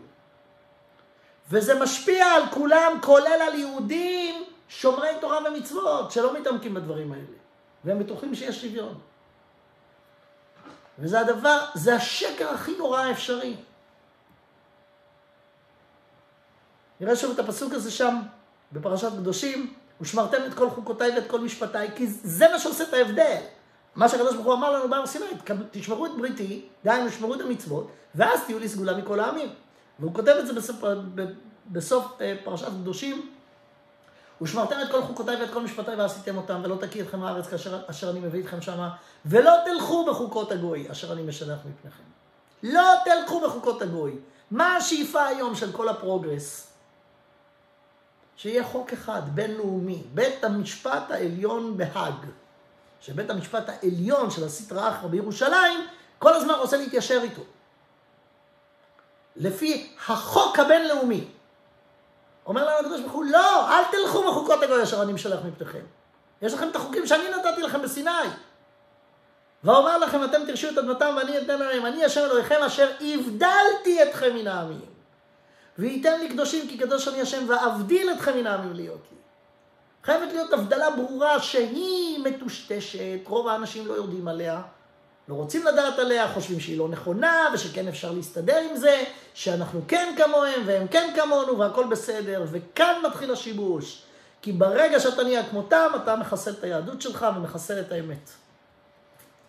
וזה משפיע על כולם, כולל על יהודים שומרי תורה ומצוות, שלא מתעמקים בדברים האלה. והם בטוחים שיש שוויון. וזה הדבר, זה השקר הכי נורא האפשרי. נראה שוב את הפסוק הזה שם, בפרשת קדושים, ושמרתם את כל חוקותיי ואת כל משפטיי, כי זה מה שעושה את ההבדל. מה שהקדוש ברוך הוא אמר לנו בהר סיני, תשמרו את בריתי, דהיינו, תשמרו את המצוות, ואז תהיו לי סגולה מכל העמים. והוא כותב את זה בסוף, בסוף אה, פרשת קדושים, ושמרתם את כל חוקותיי ואת כל משפטיי ועשיתם אותם, ולא תקיא אתכם הארץ כאשר אשר אני מביא אתכם שמה, ולא תלכו בחוקות הגוי, אשר אני משלח מפניכם. לא תלכו בחוקות הגוי. מה השאיפה היום של כל הפרוגרס? שיהיה חוק אחד, בינלאומי, בית המשפט העליון בהאג. שבית המשפט העליון של הסטרא אחרא בירושלים, כל הזמן רוצה להתיישר איתו. לפי החוק הבינלאומי. אומר לנו הקדוש ברוך הוא, לא, אל תלכו בחוקות הגוי אשר אני משלח מפניכם. יש לכם את החוקים שאני נתתי לכם בסיני. ואומר לכם, אתם תרשו את אדמתם ואני אתן להם, אני השם אלוהיכם אשר הבדלתי אתכם מן העמים. וייתן לי קדושים כי קדוש אני השם ואבדיל אתכם מן העמים להיות לי. חייבת להיות הבדלה ברורה שהיא מטושטשת, רוב האנשים לא יודעים עליה, לא רוצים לדעת עליה, חושבים שהיא לא נכונה ושכן אפשר להסתדר עם זה, שאנחנו כן כמוהם והם כן כמונו והכל בסדר, וכאן מתחיל השיבוש. כי ברגע שאתה נהיה כמותם, אתה מחסל את היהדות שלך ומחסל את האמת.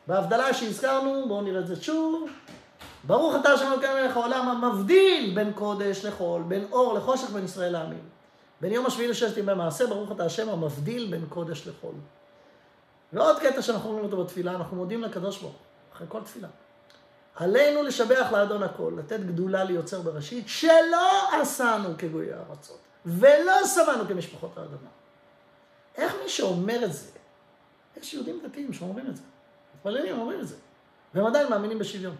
בהבדלה שהזכרנו, בואו נראה את זה שוב. ברוך אתה השם אלוקינו מלך העולם המבדיל בין קודש לחול, בין אור לחושך בין ישראל לעמים. בין יום השביעי לששת ימי מעשה, ברוך אתה השם המבדיל בין קודש לחול. ועוד קטע שאנחנו אומרים אותו בתפילה, אנחנו מודים לקדוש ברוך אחרי כל תפילה. עלינו לשבח לאדון הכל, לתת גדולה ליוצר בראשית, שלא עשנו כגויי הארצות, ולא שמענו כמשפחות האדמה. איך מי שאומר את זה, יש יהודים דתיים שאומרים את זה, מתפללים אומרים את זה, והם עדיין מאמינים בשוויון.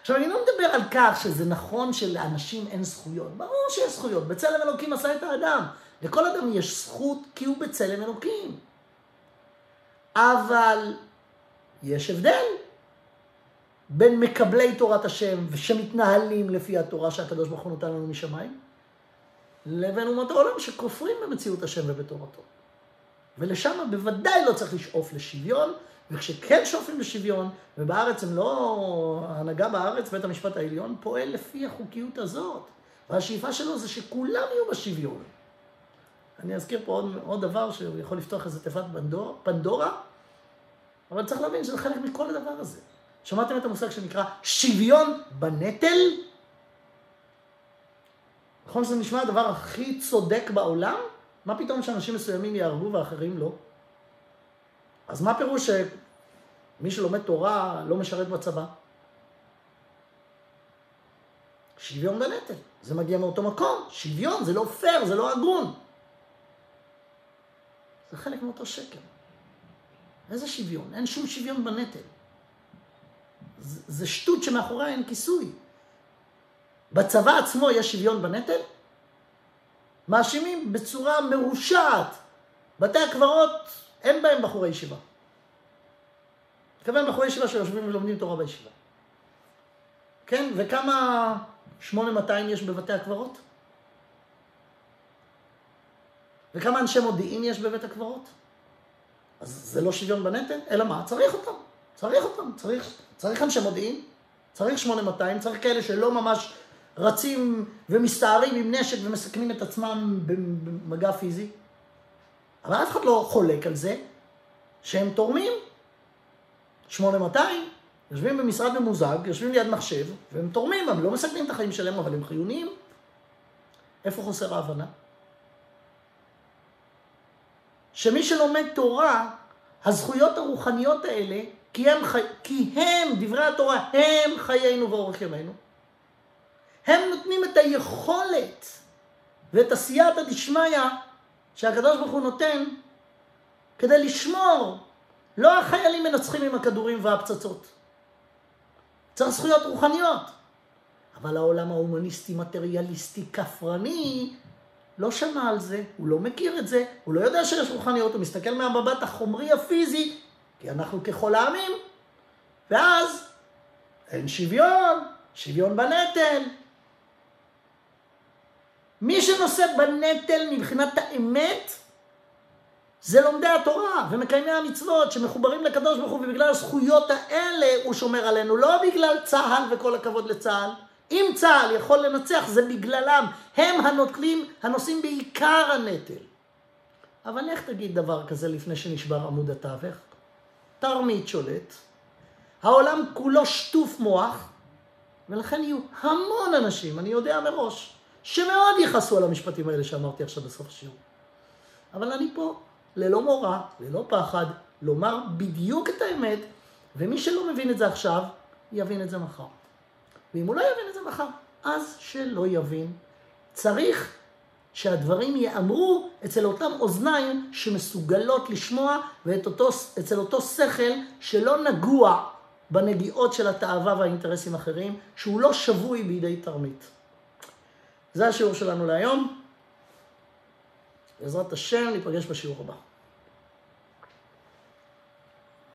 עכשיו, אני לא מדבר על כך שזה נכון שלאנשים אין זכויות. ברור שיש זכויות. בצלם אלוקים עשה את האדם. לכל אדם יש זכות כי הוא בצלם אלוקים. אבל יש הבדל בין מקבלי תורת השם ושמתנהלים לפי התורה שהקדוש ברוך הוא נותן לנו משמיים, לבין אומות העולם שכופרים במציאות השם ובתורתו. ולשם בוודאי לא צריך לשאוף לשוויון, וכשכן שואפים לשוויון, ובארץ הם לא, ההנהגה בארץ, בית המשפט העליון, פועל לפי החוקיות הזאת. והשאיפה שלו זה שכולם יהיו בשוויון. אני אזכיר פה עוד, עוד דבר שיכול לפתוח איזה תיבת פנדורה, פנדורה, אבל צריך להבין שזה חלק מכל הדבר הזה. שמעתם את המושג שנקרא שוויון בנטל? נכון שזה נשמע הדבר הכי צודק בעולם? מה פתאום שאנשים מסוימים יהרגו ואחרים לא? אז מה פירוש שמי שלומד תורה לא משרת בצבא? שוויון בנטל. זה מגיע מאותו מקום. שוויון זה לא פייר, זה לא הגון. זה חלק מאותו שקר. איזה שוויון? אין שום שוויון בנטל. זה, זה שטות שמאחוריה אין כיסוי. בצבא עצמו יש שוויון בנטל? מאשימים בצורה מרושעת. בתי הקברות אין בהם בחורי ישיבה. מתכוון בחורי ישיבה שיושבים ולומדים תורה בישיבה. כן? וכמה 8200 יש בבתי הקברות? וכמה אנשי מודיעין יש בבית הקברות? אז זה לא שוויון בנטל, אלא מה? צריך אותם. צריך אותם. צריך, צריך אנשי מודיעין, צריך 8200, צריך כאלה שלא ממש רצים ומסתערים עם נשק ומסכנים את עצמם במגע פיזי. אבל אף אחד לא חולק על זה שהם תורמים 8200, יושבים במשרד ממוזג, יושבים ליד מחשב, והם תורמים, הם לא מסכנים את החיים שלהם, אבל הם חיוניים. איפה חוסר ההבנה? שמי שלומד תורה, הזכויות הרוחניות האלה, כי הם, חי... כי הם, דברי התורה, הם חיינו ואורך ימינו. הם נותנים את היכולת ואת הסייעתא דשמיא שהקדוש ברוך הוא נותן כדי לשמור. לא החיילים מנצחים עם הכדורים והפצצות. צריך זכויות רוחניות. אבל העולם ההומניסטי, מטריאליסטי, כפרני, לא שמע על זה, הוא לא מכיר את זה, הוא לא יודע שיש רוחניות, הוא מסתכל מהמבט החומרי הפיזי, כי אנחנו ככל העמים, ואז אין שוויון, שוויון בנטל. מי שנושא בנטל מבחינת האמת, זה לומדי התורה ומקיימי המצוות שמחוברים לקדוש ברוך הוא ובגלל הזכויות האלה הוא שומר עלינו, לא בגלל צה"ל וכל הכבוד לצה"ל. אם צה"ל יכול לנצח זה בגללם, הם הנוטלים, הנושאים בעיקר הנטל. אבל איך תגיד דבר כזה לפני שנשבר עמוד התווך? תרמית שולט, העולם כולו שטוף מוח, ולכן יהיו המון אנשים, אני יודע מראש, שמאוד יכעסו על המשפטים האלה שאמרתי עכשיו בסוף השיעור. אבל אני פה ללא מורא, ללא פחד, לומר בדיוק את האמת, ומי שלא מבין את זה עכשיו, יבין את זה מחר. ואם הוא לא יבין את זה מחר, אז שלא יבין. צריך שהדברים ייאמרו אצל אותם אוזניים שמסוגלות לשמוע ואצל אותו שכל שלא נגוע בנגיעות של התאווה והאינטרסים האחרים, שהוא לא שבוי בידי תרמית. זה השיעור שלנו להיום. בעזרת השם ניפגש בשיעור הבא.